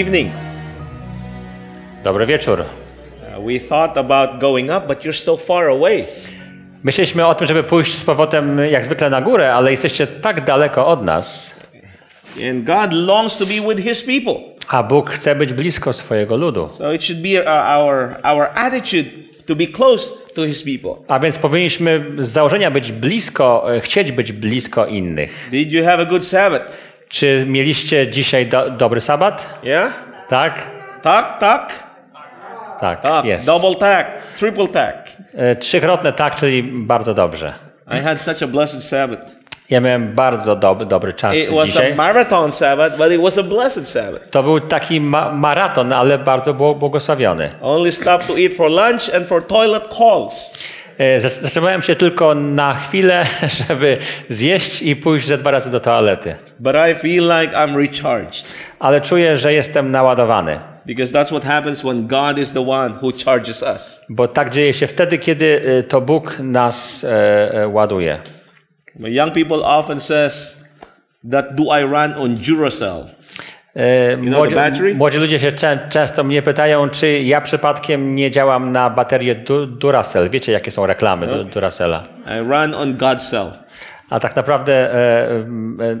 evening. Dobry wieczór. Uh, we thought about going up, but you're so far away. Myśleliśmy o tym, żeby pójść z powrotem jak zwykle na górę, ale jesteście tak daleko od nas, And God longs to be with his people. a Bóg chce być blisko swojego ludu. So it should be uh, our, our attitude to be close to his people. A więc powinniśmy z założenia być blisko, e, chcieć być blisko innych. Did you have a good Sabbath? Czy mieliście dzisiaj do, dobry sabat? Yeah? Tak? Tak, tak, Tak, tak. jest. Double tak, triple tak. Trzykrotne tak, czyli bardzo dobrze. I had such a blessed Sabbath. Ja miałem bardzo dob dobry czas It was a dzisiaj. marathon Sabbath, but it was a blessed Sabbath. To był taki ma maraton, ale bardzo bł- błogosławiony. Only stopped to eat for lunch and for toilet calls. E, Zatrzymałem się tylko na chwilę, żeby zjeść i pójść ze dwa razy do toalety. But I feel like I'm recharged Ale czuję, że jestem naładowany. because that's what happens when God is the one who charges us. Bo tak dzieje się wtedy, kiedy e, to Bóg nas e, e, ładuje. My young people often says that do I run on Duracell? E, Młodzi, młodzi ludzie się czę, często mnie pytają, czy ja przypadkiem nie działam na baterię du, Duracell. Wiecie, jakie są reklamy du, Duracella. I run on God's cell. A tak naprawdę e,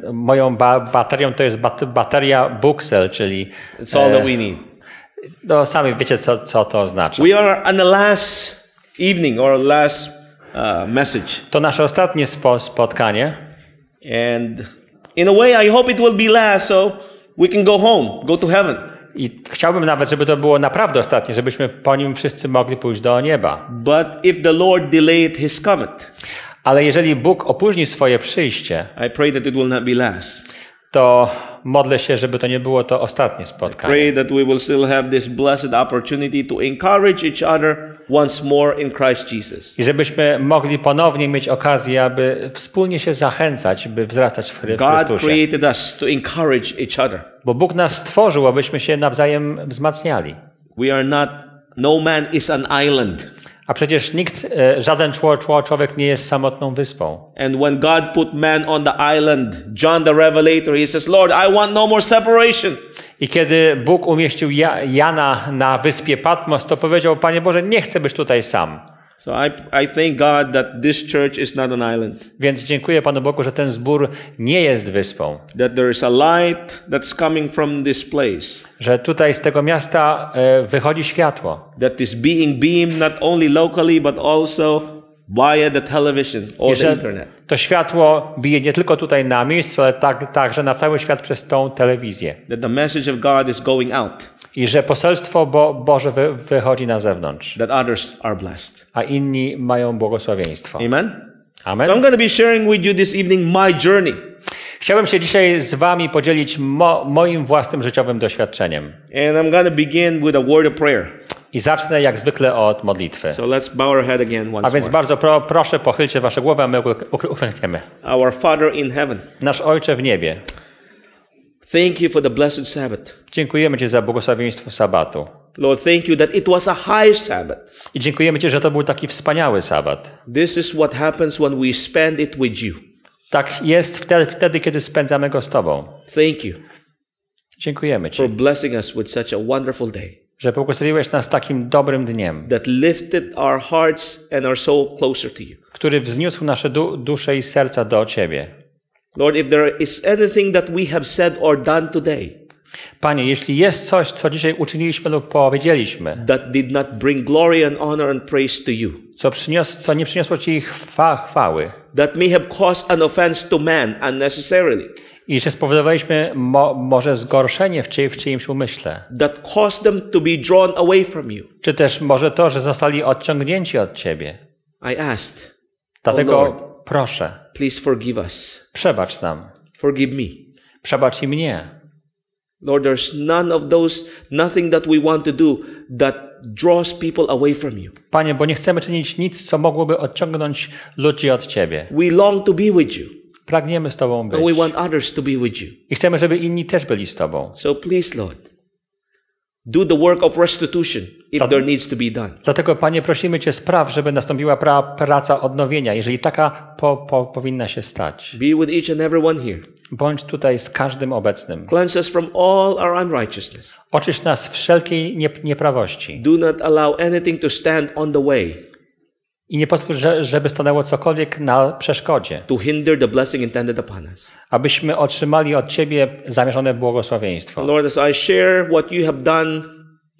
e, moją ba, baterią to jest bat, bateria Booksell, czyli It's all that we need. no, sami wiecie, co, co to oznacza. We are on the last evening or last uh, message. To nasze ostatnie spo, spotkanie. And in a way, I hope it will be last so we can go home, go to heaven. I chciałbym nawet, żeby to było naprawdę ostatnie, żebyśmy po nim wszyscy mogli pójść do nieba. But if the Lord delayed his coming, Ale jeżeli Bóg opóźni swoje przyjście, I pray that it will not be last. to modlę się, żeby to nie było to ostatnie spotkanie. Pray that we will still have this blessed opportunity to encourage each other once more in Christ Jesus. I żebyśmy mogli ponownie mieć okazję, aby wspólnie się zachęcać, by wzrastać w Chry- w God Chrystusie. created us to encourage each other. Bo Bóg nas stworzył, abyśmy się nawzajem wzmacniali. We are not, no man is an island. A przecież nikt, e, żaden czło- czło- człowiek nie jest samotną wyspą. And when God put man on the island, John the Revelator, he says, Lord, I want no more separation. I kiedy Bóg umieścił ja, Jana na wyspie Patmos, to powiedział, Panie Boże, nie chcę być tutaj sam. So I, I thank God that this church is not an island, Więc dziękuję Panu Bogu, że ten zbór nie jest wyspą. that there is a light that's coming from this place, Że tutaj z tego miasta e, wychodzi światło. that is being beamed not only locally, but also via the television or the internet. to światło bije nie tylko tutaj na miejscu, ale tak, także na cały świat przez tą telewizję. That the message of God is going out, I że poselstwo Bo Boże wy wychodzi na zewnątrz, that others are blessed. a inni mają błogosławieństwo. Amen? So I'm Amen. going to be sharing with you this evening my journey. Chciałbym się dzisiaj z Wami podzielić mo moim własnym życiowym doświadczeniem. And I'm going to begin with a word of prayer. I zacznę jak zwykle od modlitwy. So let's bow our head again A once więc more. bardzo pro, proszę, pochylcie Wasze głowy, a my uk- uklękniemy. Our Father in heaven, Nasz Ojcze w niebie, thank you for the blessed Sabbath. dziękujemy Ci za błogosławieństwo sabatu. Lord, thank you that it was a high Sabbath. I dziękujemy Ci, że to był taki wspaniały sabat. This is what happens when we spend it with you. Tak jest wtedy, wtedy, kiedy spędzamy go z Tobą. Thank you Dziękujemy Ci, for blessing us with such a wonderful day że błogosławiłeś nas takim dobrym dniem, that lifted our hearts and our soul closer to you. który wzniósł nasze du dusze i serca do Ciebie. Lord, if there is anything that we have said or done today Panie, jeśli jest coś, co dzisiaj uczyniliśmy lub powiedzieliśmy, that did not bring glory and honor and praise to you, co, przynios, co nie przyniosło Ci chwa, chwały that may have caused an offense to man unnecessarily, i że spowodowaliśmy mo, może zgorszenie w, czy, w czyimś umyśle, that caused them to be drawn away from you, czy też może to, że zostali odciągnięci od Ciebie. I asked, Dlatego Lord. Proszę, please forgive us. przebacz nam, Forgive me. przebacz i mnie. Lord, there's none of those, nothing that we want to do that draws people away from you. Panie, bo nie chcemy czynić nic, co mogłoby odciągnąć ludzi od Ciebie. We long to be with you, Pragniemy z Tobą and we być. want others to be with you. I chcemy, żeby inni też byli z Tobą. So please, Lord, Do the work of restitution if there needs to be done. Dlatego, Panie, prosimy Cię, spraw, żeby nastąpiła pra, praca odnowienia, jeżeli taka po, po, powinna się stać. Be with each and every one here. Bądź tutaj z każdym obecnym. Cleanse us from all our unrighteousness. Oczyść nas wszelkiej nie, nieprawości. Do not allow anything to stand on the way I nie pozwól, że, żeby stanęło cokolwiek na przeszkodzie, to hinder the blessing intended upon us. abyśmy otrzymali od Ciebie zamierzone błogosławieństwo. Lord, as I share what you have done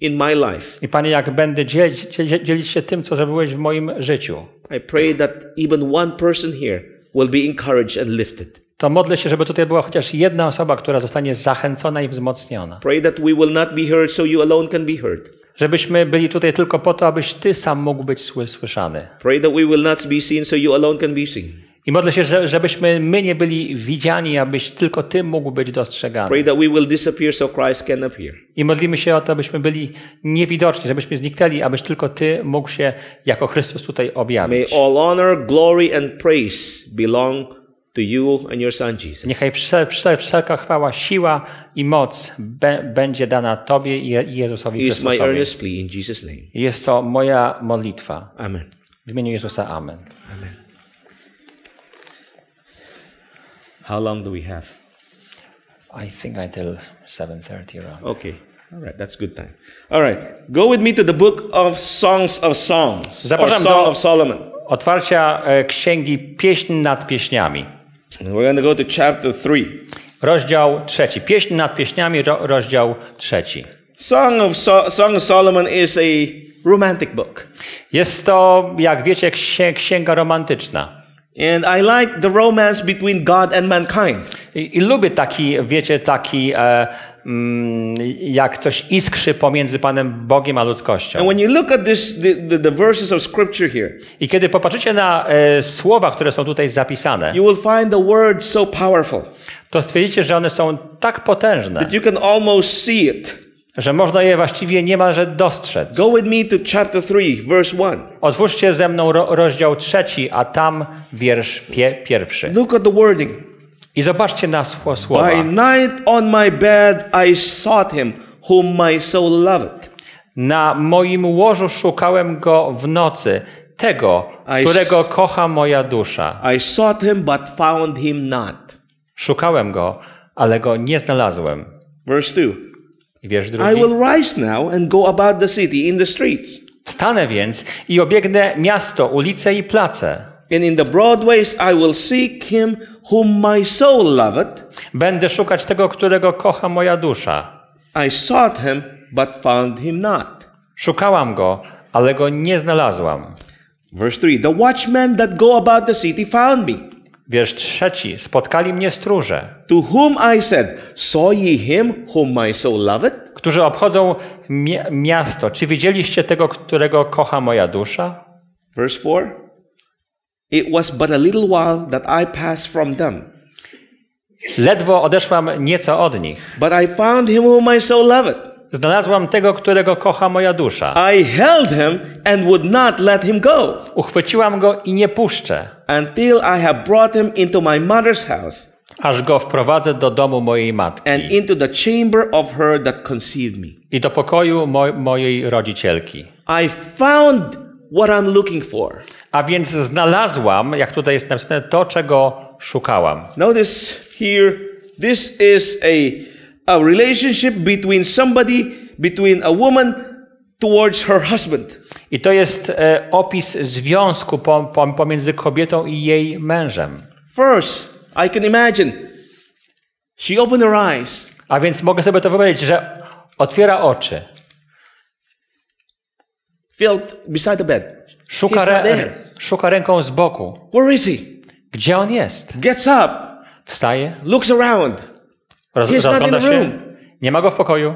in my life, I Panie, jak będę dzielić, dzielić- dzielić się tym, co zrobiłeś w moim życiu, I pray that even one person here will be encouraged and lifted. to modlę się, żeby tutaj była chociaż jedna osoba, która zostanie zachęcona i wzmocniona. Pray that we will not be heard so you alone can be heard. Żebyśmy byli tutaj tylko po to, abyś Ty sam mógł być sły- słyszany. Pray that we will not be seen so you alone can be seen. I modlę się, że, żebyśmy my nie byli widziani, abyś tylko Ty mógł być dostrzegany. Pray that we will disappear so Christ can appear. I modlimy się o to, abyśmy byli niewidoczni, żebyśmy zniknęli, abyś tylko Ty mógł się jako Chrystus tutaj May objawić. all honor, glory, and praise belong to you and your Son Jesus. Niechaj wszel, wszel, wszelka chwała, siła i moc be, będzie dana Tobie i Je- i Jezusowi Is my Chrystusowi. earnest plea in Jesus' name. Jest to moja modlitwa. Amen. W imieniu Jezusa. Amen. How long do we have? I think until 7.30 around. Okay. All right, that's good time. All right. Go with me to the book of Songs of Songs. Zapraszam Song do- of Solomon. Otwarcia e, księgi Pieśń nad pieśniami. We're going to go to chapter 3. Rozdział trzeci. Pieśń nad pieśniami, ro, rozdział trzeci. Song of, so- Song of Solomon is a romantic book. Jest to, jak wiecie, księ, księga romantyczna. And I like the romance between God and mankind. I, I lubię taki, wiecie, taki, e, jak coś iskrzy pomiędzy Panem Bogiem a ludzkością. And when you look at this, the, the, the verses of scripture here, I kiedy popatrzycie na e, słowa, które są tutaj zapisane, you will find the so powerful to stwierdzicie, że one są tak potężne, that you can almost see it. że można je właściwie niemalże dostrzec. Go with me to chapter 3, verse 1. Otwórzcie ze mną ro, rozdział trzeci, a tam wiersz pie, pierwszy. Look at the wording. I zobaczcie na sło, słowa. By night on my bed I sought him, whom my soul loved. Na moim łożu szukałem go w nocy, tego, I którego kocha moja dusza. I sought him, but found him not. Szukałem go, ale go nie znalazłem. Verse 2. I wiersz I drugi. will rise now and go about the city in the streets, Wstanę więc i obiegnę miasto, ulice i place. and in the broad ways I will seek him whom my soul loved. Będę szukać tego, którego kocha moja dusza. I sought him, but found him not. Szukałam go, ale go nie znalazłam. Verse 3 The watchmen that go about the city found me. Wiersz trzeci. Spotkali mnie stróże, To whom I said, Saw ye him whom my soul loved? którzy obchodzą mi- miasto. Czy widzieliście tego, którego kocha moja dusza? Verse 4 It was but a little while that I passed from them, Ledwo odeszłam nieco od nich. but I found him whom my soul loved. Znalazłam tego, którego kocha moja dusza. I held him and would not let him go Uchwyciłam go i nie puszczę, until I have brought him into my mother's house aż go wprowadzę do domu mojej matki and into the chamber of her that conceived me. i do pokoju mo- mojej rodzicielki. I found what I'm looking for. A więc znalazłam, jak tutaj jest napisane, to, czego szukałam. Notice here, this is a, a relationship between somebody, between a woman towards her husband. I to jest e, opis związku po, po, pomiędzy kobietą i jej mężem. First, I can imagine she opened her eyes A więc mogę sobie to wyobrazić, że otwiera oczy, felt beside the bed. szuka, re, szuka ręką z boku. Where is he? Gdzie on jest? Gets up, Wstaje, looks around. roz, He's rozgląda się. room. Nie ma go w pokoju.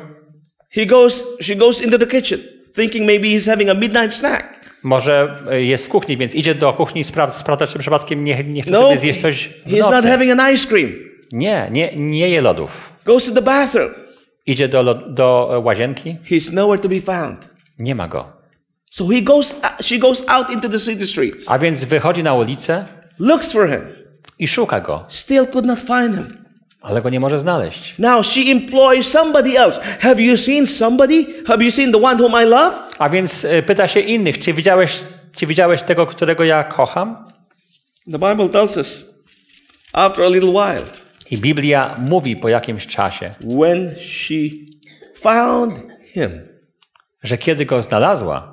He goes, she goes into the kitchen, thinking maybe he's having a midnight snack. Może e, jest w kuchni, więc idzie do kuchni i sprawdza, sprawdza czy przypadkiem nie, nie chce No, sobie zjeść coś w he's not nocy. having an ice cream. Nie, nie, nie je lodów. Goes to the bathroom. Idzie do, do e, łazienki, He's nowhere to be found. nie ma go. So he goes, she goes out into the city streets, A więc wychodzi na ulicę looks for him, i szuka go. still could not find him. ale go nie może znaleźć. Now she employs somebody else. Have you seen somebody? Have you seen the one whom I love? A więc y, pyta się innych, czy widziałeś, czy widziałeś tego, którego ja kocham? The Bible tells us after a little while, I Biblia mówi po jakimś czasie, when she found him, że kiedy go znalazła,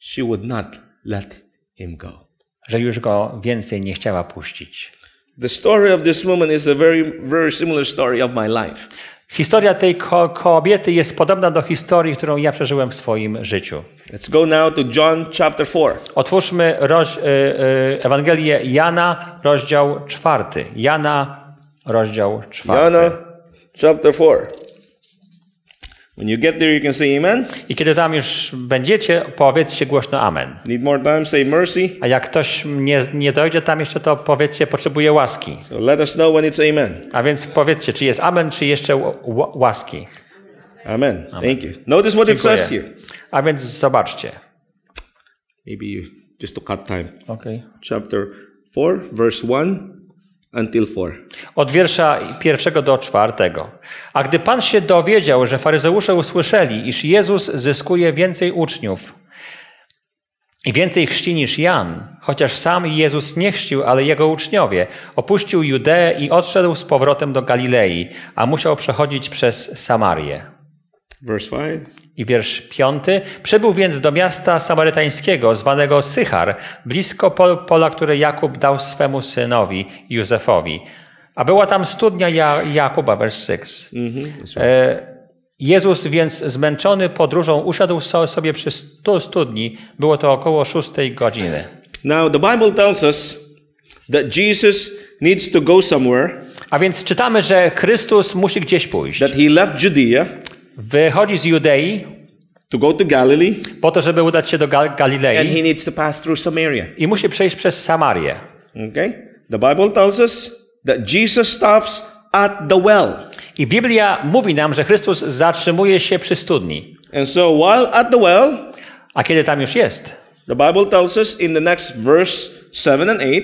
she would not let him go. że już go więcej nie chciała puścić. The story of this woman is a very, very similar story of my life. Historia tej ko- kobiety jest podobna do historii, którą ja przeżyłem w swoim życiu. Let's go now to John chapter 4. Otwórzmy roz, y, y, Ewangelię Jana, rozdział czwarty. Jana, rozdział czwarty. Jana chapter 4. When you get there, you can say amen. I kiedy tam już będziecie, powiedzcie głośno amen. Need more time, say mercy. A jak ktoś nie, nie dojdzie tam jeszcze, to powiedzcie, potrzebuje łaski. So let us know when it's amen. A więc powiedzcie, czy jest amen, czy jeszcze łaski. Amen. Thank you. Notice what it says here. A więc zobaczcie. Maybe just to cut time. Okay. Chapter 4, verse 1 until 4. Od wiersza pierwszego do czwartego. A gdy Pan się dowiedział, że faryzeusze usłyszeli, iż Jezus zyskuje więcej uczniów i więcej chrzci niż Jan, chociaż sam Jezus nie chrzcił, ale jego uczniowie, opuścił Judeę i odszedł z powrotem do Galilei, a musiał przechodzić przez Samarię. Verse 5. I wiersz piąty. Przybył więc do miasta samarytańskiego, zwanego Sychar, blisko pol, pola, które Jakub dał swemu synowi Józefowi. A była tam studnia ja, Jakuba, wers 6. E, Jezus więc zmęczony podróżą usiadł so- sobie przy stu studni. Było to około szóstej godziny. Now, the Bible tells us that Jesus needs to go somewhere, A więc czytamy, że Chrystus musi gdzieś pójść. that he left Judea Wychodzi z Judei to go to Galilee, po to, żeby udać się do Gal- and Galilei he needs to pass through Samaria. i musi przejść przez Samarię. Okay? The Bible tells us that Jesus stops at the well. I Biblia mówi nam, że Chrystus zatrzymuje się przy studni. And so while at the well, A kiedy tam już jest, the Bible tells us in the next verse 7 and 8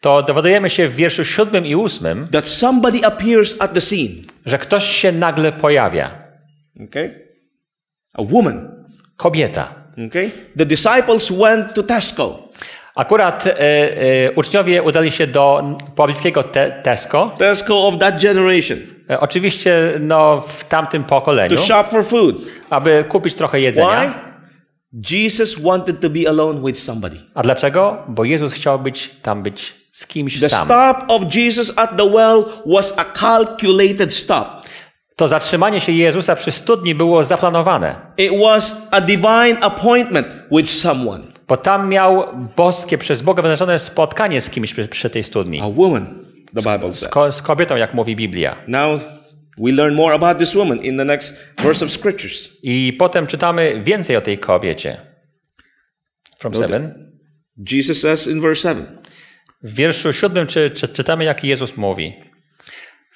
to dowiadujemy się w wierszu siódmym i ósmym, that somebody appears at the scene. że ktoś się nagle pojawia. Okay? A woman. Kobieta. Okay? The disciples went to Tesco. Akurat e, e, uczniowie udali się do pobliskiego te, Tesco. Tesco of that generation. E, oczywiście no, w tamtym pokoleniu, To shop for food. aby kupić trochę Why? jedzenia. Jesus wanted to be alone with somebody. A dlaczego? Bo Jezus chciał być tam być z kimś The sam. stop of Jesus at the well was a calculated stop. To zatrzymanie się Jezusa przy studni było zaplanowane. It was a divine appointment with someone. Bo tam miał boskie, przez Boga wyznaczone spotkanie z kimś przy, przy tej studni. A woman, the Bible Z, says. ko, z kobietą, jak mówi Biblia. Now we learn more about this woman in the next verse of scriptures. I potem czytamy więcej o tej kobiecie. From seven. Jesus says in verse 7 W wierszu siódmym czy, czy, czytamy, jak Jezus mówi.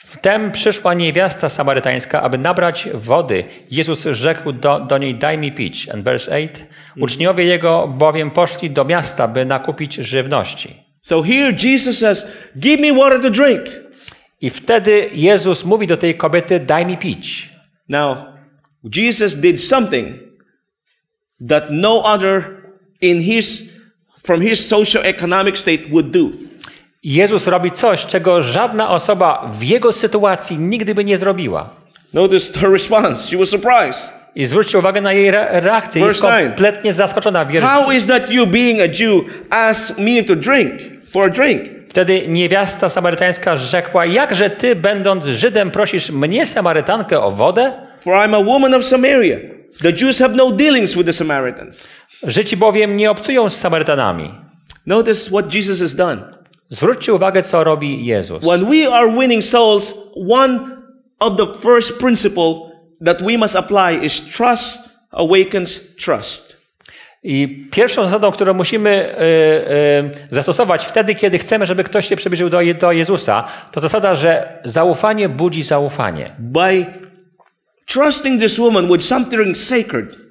Wtem przyszła niewiasta samarytańska, aby nabrać wody. Jezus rzekł do, do niej, daj mi pić. And verse 8. Uczniowie Jego bowiem poszli do miasta, by nakupić żywności. So here Jesus says, Give me water to drink. I wtedy Jezus mówi do tej kobiety, daj mi pić. Now, Jesus did something that no other in his from his socio-economic state would do. Jezus robi coś, czego żadna osoba w Jego sytuacji nigdy by nie zrobiła. Notice her response. She was surprised. I zwróćcie uwagę na jej re- reakcję. Jest kompletnie zaskoczona. Wier- How is that you, being a Jew, ask me to drink for a drink? Wtedy niewiasta samarytańska rzekła, jakże ty, będąc Żydem, prosisz mnie, Samarytankę, o wodę? For I'm a woman of Samaria. The Jews have no dealings with the Samaritans. Żydzi bowiem nie obcują z Samarytanami. Notice what Jesus has done. Zwróćcie uwagę, co robi Jezus. When we are winning souls, one of the first principle that we must apply is trust awakens trust. I pierwszą zasadą, którą musimy y, y, zastosować wtedy, kiedy chcemy, żeby ktoś się przybliżył do, do Jezusa, to zasada, że zaufanie budzi zaufanie. By trusting this woman with something sacred,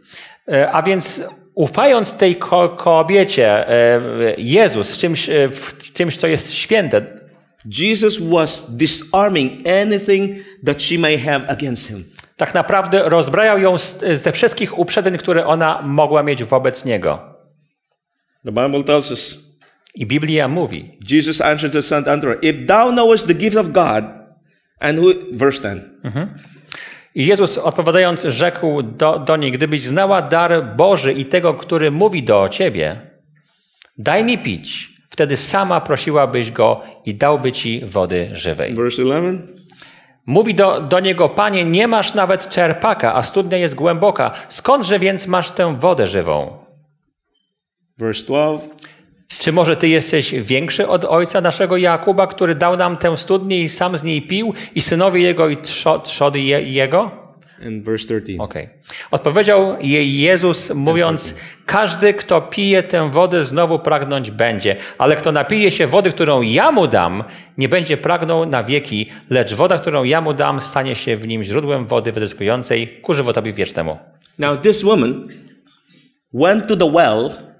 E, A więc ufając tej ko kobiecie, e, Jezus, czymś, e, w czymś, co jest święte, Jesus was disarming anything that she may have against him. Tak naprawdę rozbrajał ją ze wszystkich uprzedzeń, które ona mogła mieć wobec niego. The Bible tells us I Biblia mówi, Jesus answered to Saint Andrew, If thou knowest the gift of God, and who, verse 10, I Jezus odpowiadając rzekł do, do niej, gdybyś znała dar Boży i tego, który mówi do ciebie, daj mi pić, wtedy sama prosiłabyś go i dałby ci wody żywej. verse 11, Mówi do, do niego, panie, nie masz nawet czerpaka, a studnia jest głęboka. Skądże więc masz tę wodę żywą? verse 12, Czy może ty jesteś większy od ojca naszego Jakuba, który dał nam tę studnię i sam z niej pił, i synowie jego i trzo, trzody je, jego? and verse 13. Okej. Odpowiedział jej Jezus, mówiąc: Każdy, kto pije tę wodę, znowu pragnąć będzie, ale kto napije się wody, którą ja mu dam, nie będzie pragnął na wieki, lecz woda, którą ja mu dam, stanie się w nim źródłem wody wydyskującej ku żywotowi wiecznemu. Now, this woman went to the well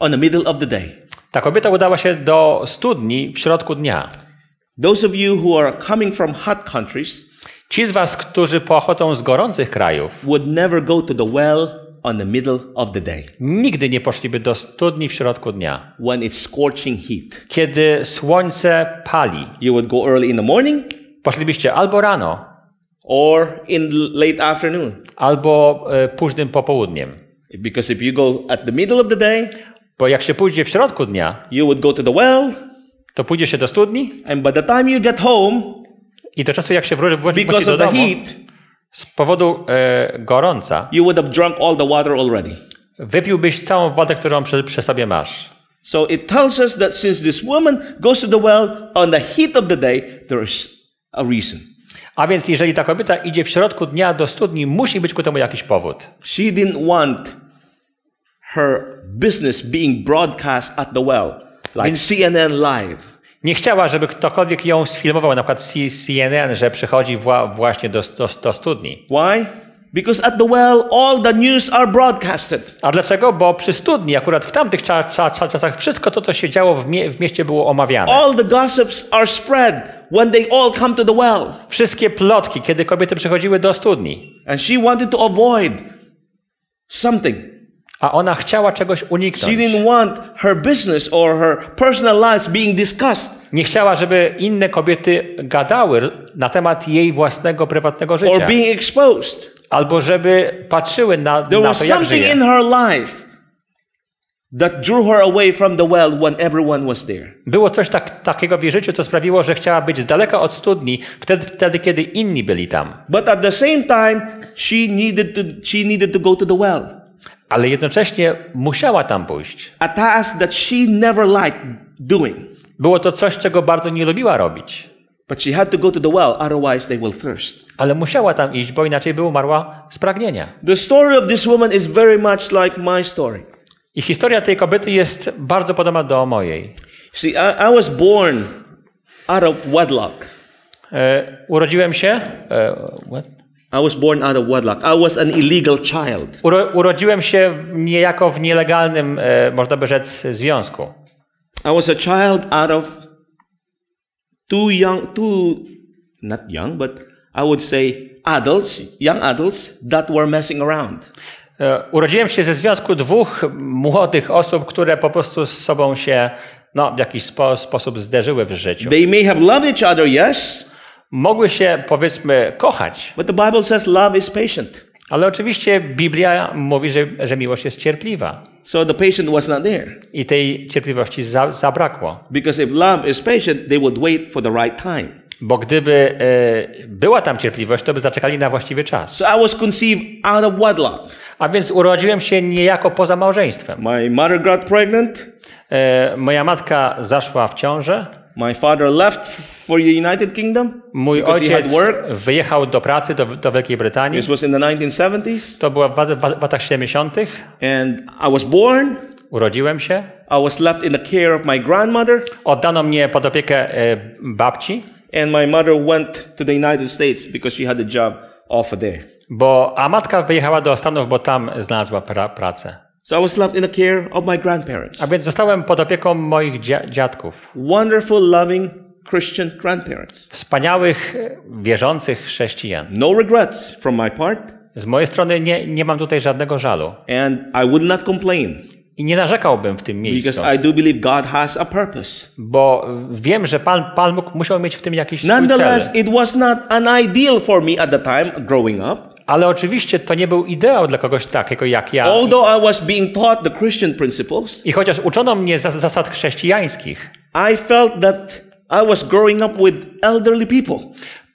on the middle of the day. Ta kobieta udała się do studni w środku dnia. Those of you who are coming from hot countries Ci z was, którzy pochodzą z gorących krajów, would never go to the well on the middle of the day nigdy nie poszliby do studni w środku dnia, when it's scorching heat. kiedy słońce pali. You would go early in the morning Poszlibyście albo rano, or in late afternoon. albo e, późnym popołudniem. Because if you go at the middle of the day, Bo jak się pójdzie w środku dnia, you would go to the well, to pójdzie się do studni and by the time you get home, i do czasu jak się wró- wróci do of the domu, heat, z powodu e, gorąca, you would have drunk all the water already. wypiłbyś całą wodę, którą przy, przy sobie masz. So it tells us that since this woman goes to the well on the heat of the day, there is a reason. A więc jeżeli ta kobieta idzie w środku dnia do studni, musi być ku temu jakiś powód. She didn't want her business being broadcast at the well, like CNN Live. Nie chciała, żeby ktokolwiek ją sfilmował, na przykład CNN, że przychodzi wła- właśnie do, do, do studni. Why? Because at the well, all the news are broadcasted. A dlaczego? Bo przy studni, akurat w tamtych cza, cza, czasach, wszystko to, co się działo w, mie, w mieście, było omawiane. All the gossips are spread when they all come to the well. Wszystkie plotki, kiedy kobiety przychodziły do studni. And she wanted to avoid something. A ona chciała czegoś She uniknąć. didn't want her business or her personal lives being discussed Nie chciała, żeby inne kobiety gadały na temat jej własnego, prywatnego or życia. being exposed. Albo żeby patrzyły na, There na was to, jak something żyje. in her life that drew her away from the well when everyone was there. Było coś tak, takiego w jej życiu, co sprawiło, że chciała być z daleka od studni, wtedy, wtedy, kiedy inni byli tam. But at the same time, she needed to she needed to go to the well. Ale jednocześnie musiała tam pójść. A task that she never liked doing. Było to coś, czego bardzo nie lubiła robić. But she had to go to the well, otherwise they will thirst. Ale musiała tam iść, bo inaczej by umarła z pragnienia. The story of this woman is very much like my story. I historia tej kobiety jest bardzo podobna do mojej. See, I, I was born out of wedlock. E, urodziłem się. E? I was born out of wedlock. I was an illegal child. Uro, urodziłem się niejako w nielegalnym, e, można by rzec, związku. I was a child out of two young, two, not young, but I would say adults, young adults that were messing around. E, urodziłem się ze związku dwóch młodych osób, które po prostu z sobą się no, w jakiś spo, sposób zderzyły w życiu. They may have loved each other, yes, Mogły się, powiedzmy, kochać, but the Bible says love is patient. ale oczywiście Biblia mówi, że, że miłość jest cierpliwa. So the patient was not there. I tej cierpliwości za, zabrakło. Because if love is patient, they would wait for the right time. Bo gdyby e, była tam cierpliwość, to by zaczekali na właściwy czas. So I was conceived out of wedlock. A więc urodziłem się niejako poza małżeństwem. My mother got pregnant. E, moja matka zaszła w ciążę. My father left for the United Kingdom Mój ojciec wyjechał do pracy do, do Wielkiej Brytanii. This was in the 1970s. To było w, w latach 70. And I was born. Urodziłem się. I was left in the care of my grandmother. Oddano mnie pod opiekę e, babci, And my mother went to the United States because she had a job offer there. bo, a matka wyjechała do Stanów, bo tam znalazła pra, pracę. So I was left in the care of my grandparents. A więc zostałem pod opieką moich dzia, dziadków. Wonderful, loving Christian grandparents. Wspaniałych, wierzących chrześcijan. No regrets from my part, Z mojej strony nie, nie mam tutaj żadnego żalu. and I would not complain I nie narzekałbym w tym miejscu, because I do believe God has a purpose. bo wiem, że Pan, Pan musiał mieć w tym jakiś swój cel. Nonetheless, it was not an ideal for me at the time growing up. Ale oczywiście to nie był ideał dla kogoś takiego jak ja. Although I was being taught the Christian principles, I chociaż uczono mnie zas- zasad chrześcijańskich, I felt that I was growing up with elderly people.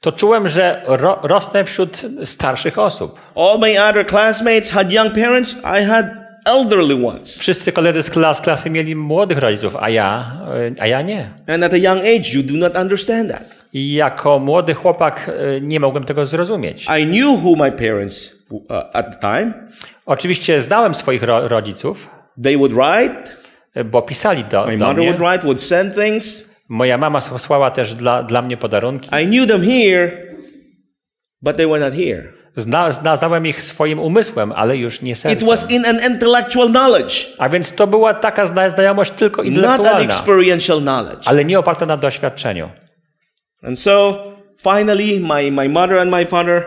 to czułem, że ro, rosnę wśród starszych osób. All my other classmates had young parents, I had elderly ones. Wszyscy koledzy z klas, klasy mieli młodych rodziców, a ja, e, a ja nie. And at a young age, you do not understand that. I jako młody chłopak e, nie mogłem tego zrozumieć. I knew who my parents uh, at the time. Oczywiście znałem swoich ro, rodziców, They would write, e, bo pisali do, my do mother would write, would send things. Moja mama słała też dla, dla mnie podarunki. I knew them here, but they were not here. Zna, zna, znałem ich swoim umysłem, ale już nie It sercem. was in an intellectual knowledge, A więc to była taka zna, znajomość tylko not an intelektualna, experiential knowledge. ale nie oparta na doświadczeniu. And so finally, my, my mother and my father,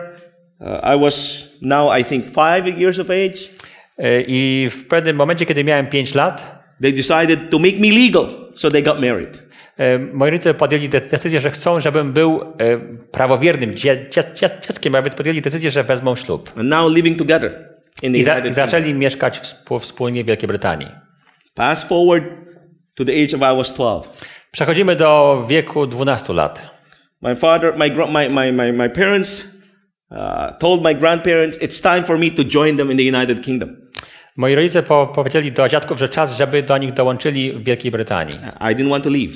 uh, I was now, I think, five years of age. E, I w pewnym momencie, kiedy miałem 5 lat, They decided to make me legal, so they got married. e, moi rodzice podjęli de- decyzję, że chcą, żebym był e, prawowiernym dzie, dzie, dzie, dzieckiem, a więc podjęli decyzję, że wezmą ślub. And now living together in the I, za, United i zaczęli mieszkać wspólnie w Wielkiej Brytanii. Fast forward to the age of I was 12. Przechodzimy do wieku 12 lat. My father, my, my, my, my parents uh, told my grandparents it's time for me to join them in the United Kingdom. Moi rodzice po, powiedzieli do dziadków, że czas, żeby do nich dołączyli w Wielkiej Brytanii. I didn't want to leave.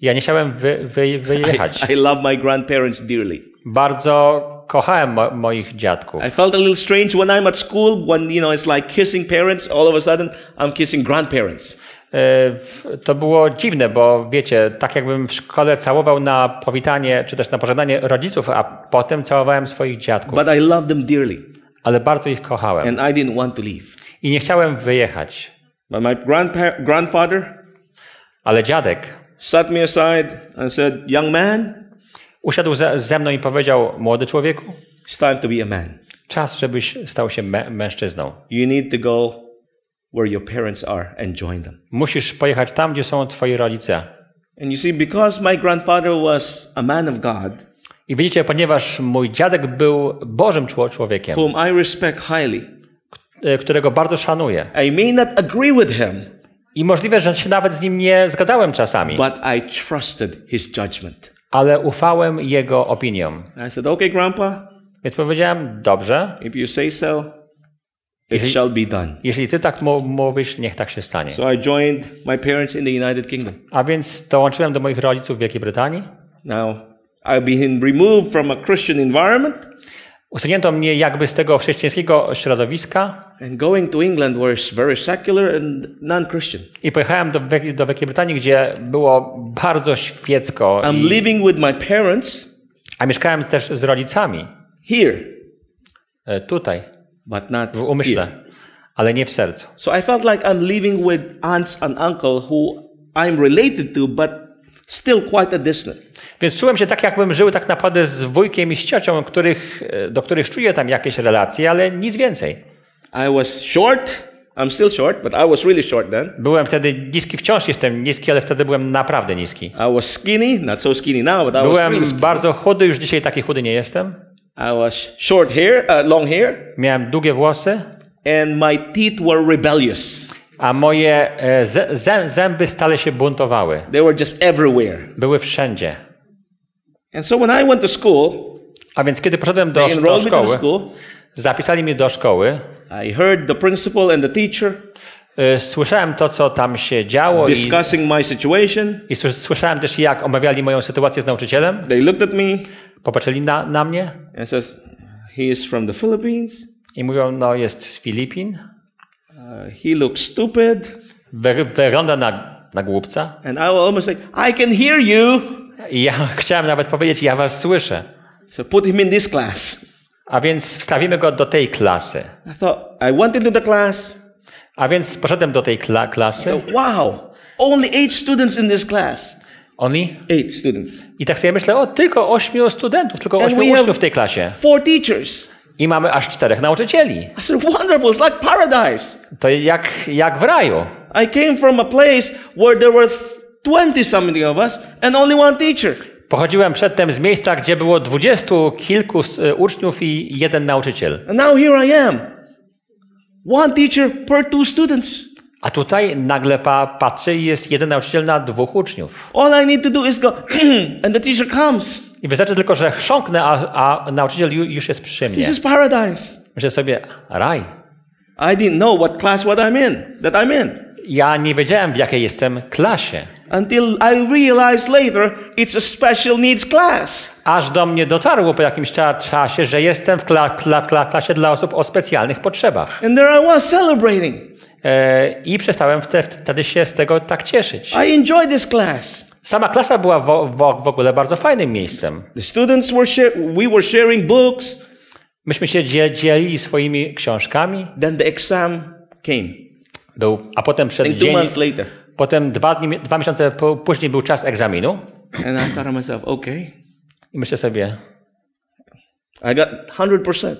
Ja nie chciałem wy, wy, wyjechać. I, I love my grandparents dearly. Bardzo kochałem mo, moich dziadków. I felt a little strange when I'm at school when you know it's like kissing parents. All of a sudden, I'm kissing grandparents. E, To było dziwne, bo wiecie, tak jakbym w szkole całował na powitanie, czy też na pożegnanie rodziców, a potem całowałem swoich dziadków. But I love them dearly, Ale bardzo ich kochałem. and I didn't want to leave. I nie chciałem wyjechać. But my grandfather Ale dziadek sat me aside and said, "Young man, usiadł ze, ze mną i powiedział, młody człowieku, it's time to be a man. czas, żebyś stał się mę- mężczyzną. You need to go where your parents are and join them." Musisz pojechać tam, gdzie są twoi rodzice. And you see, because my grandfather was a man of God, I widzicie, ponieważ mój dziadek był Bożym czło- człowiekiem, whom I respect highly, e, którego bardzo szanuję. I may not agree with him, I możliwe, że się nawet z nim nie zgadzałem czasami, but I trusted his judgment. ale ufałem jego opiniom. I said, "Okay, Grandpa, Więc powiedziałem, dobrze, if you say so, it shall be done." jeśli ty tak mówisz, niech tak się stanie. So I joined my parents in the United Kingdom. A więc dołączyłem do moich rodziców w Wielkiej Brytanii. Now, I've been removed from a Christian environment Usunięto mnie jakby z tego chrześcijańskiego środowiska and going to England where it's very secular and non-Christian. i pojechałem do, do Wielkiej Brytanii, gdzie było bardzo świecko, I'm i, living with my parents a mieszkałem też z rodzicami here, e, tutaj, but not w umyśle, here. ale nie w sercu. So I felt like I'm living with aunts and uncle who I'm related to, but still quite a distance. Więc czułem się tak, jakbym żył tak naprawdę z wujkiem i z ciocią, których, e, do których czuję tam jakieś relacje, ale nic więcej. I was short. I'm still short, but I was really short then. Byłem wtedy niski, wciąż jestem niski, ale wtedy byłem naprawdę niski. I was skinny, not so skinny now, but I was Byłem really skinny. bardzo chudy, już dzisiaj taki chudy nie jestem. I was short hair, uh, long hair, Miałem długie włosy, and my teeth were rebellious. A moje e, zę- zę- zęby stale się buntowały. They were just everywhere. Były wszędzie. And so when I went to school, A więc kiedy poszedłem do, do szkoły, school. zapisali mnie do szkoły, I heard the principal and the teacher e, słyszałem to, co tam się działo i, discussing my situation. i słys- słyszałem też, jak omawiali moją sytuację z nauczycielem. They looked at me Popatrzyli na, na mnie and says, "He is from the Philippines. i mówią, no jest z Filipin, he looks stupid." wy- wygląda na, na głupca. And I will almost say, "I can hear you." I ja chciałem nawet powiedzieć, ja was słyszę. So put him in this class. A więc wstawimy go do tej klasy. I thought I went into the class. A więc poszedłem do tej kla- klasy. So, wow, only eight students in this class. Only? Eight students. I tak sobie myślę, o, tylko ośmiu studentów, tylko ośmiu uczniów w tej klasie. Four teachers. I mamy aż czterech nauczycieli. I said, wonderful. It's like paradise. To jak, jak w raju. I came from a place where there were 20 something of us and only one teacher. Pochodziłem przedtem z miejsca, gdzie było dwudziestu kilku e, uczniów i jeden nauczyciel. And now here I am. One teacher per two students. A tutaj nagle pa, patrzę i jest jeden nauczyciel na dwóch uczniów. All I need to do is go, and the teacher comes. I wystarczy tylko, że chrząknę, a, a nauczyciel ju, już jest przy This mnie. is paradise. Myślę sobie, raj. I didn't know what class what I'm in, that I'm in. Ja nie wiedziałem, w jakiej jestem klasie. Until I realized later it's a special needs class. Aż do mnie dotarło po jakimś cza- czasie, że jestem w kla, kla, klasie dla osób o specjalnych potrzebach. And there I was celebrating. E, I przestałem wte, wtedy się z tego tak cieszyć. I enjoyed this class. Sama klasa była wo, wo, w ogóle bardzo fajnym miejscem. The students were share, we were sharing books. Myśmy się dzie- dzielili swoimi książkami, Then the exam came. był, a potem przed And two dzień, months later. potem dwa, dni, dwa miesiące po, później był czas egzaminu And I thought to myself, okay, i myślę sobie, I got 100%.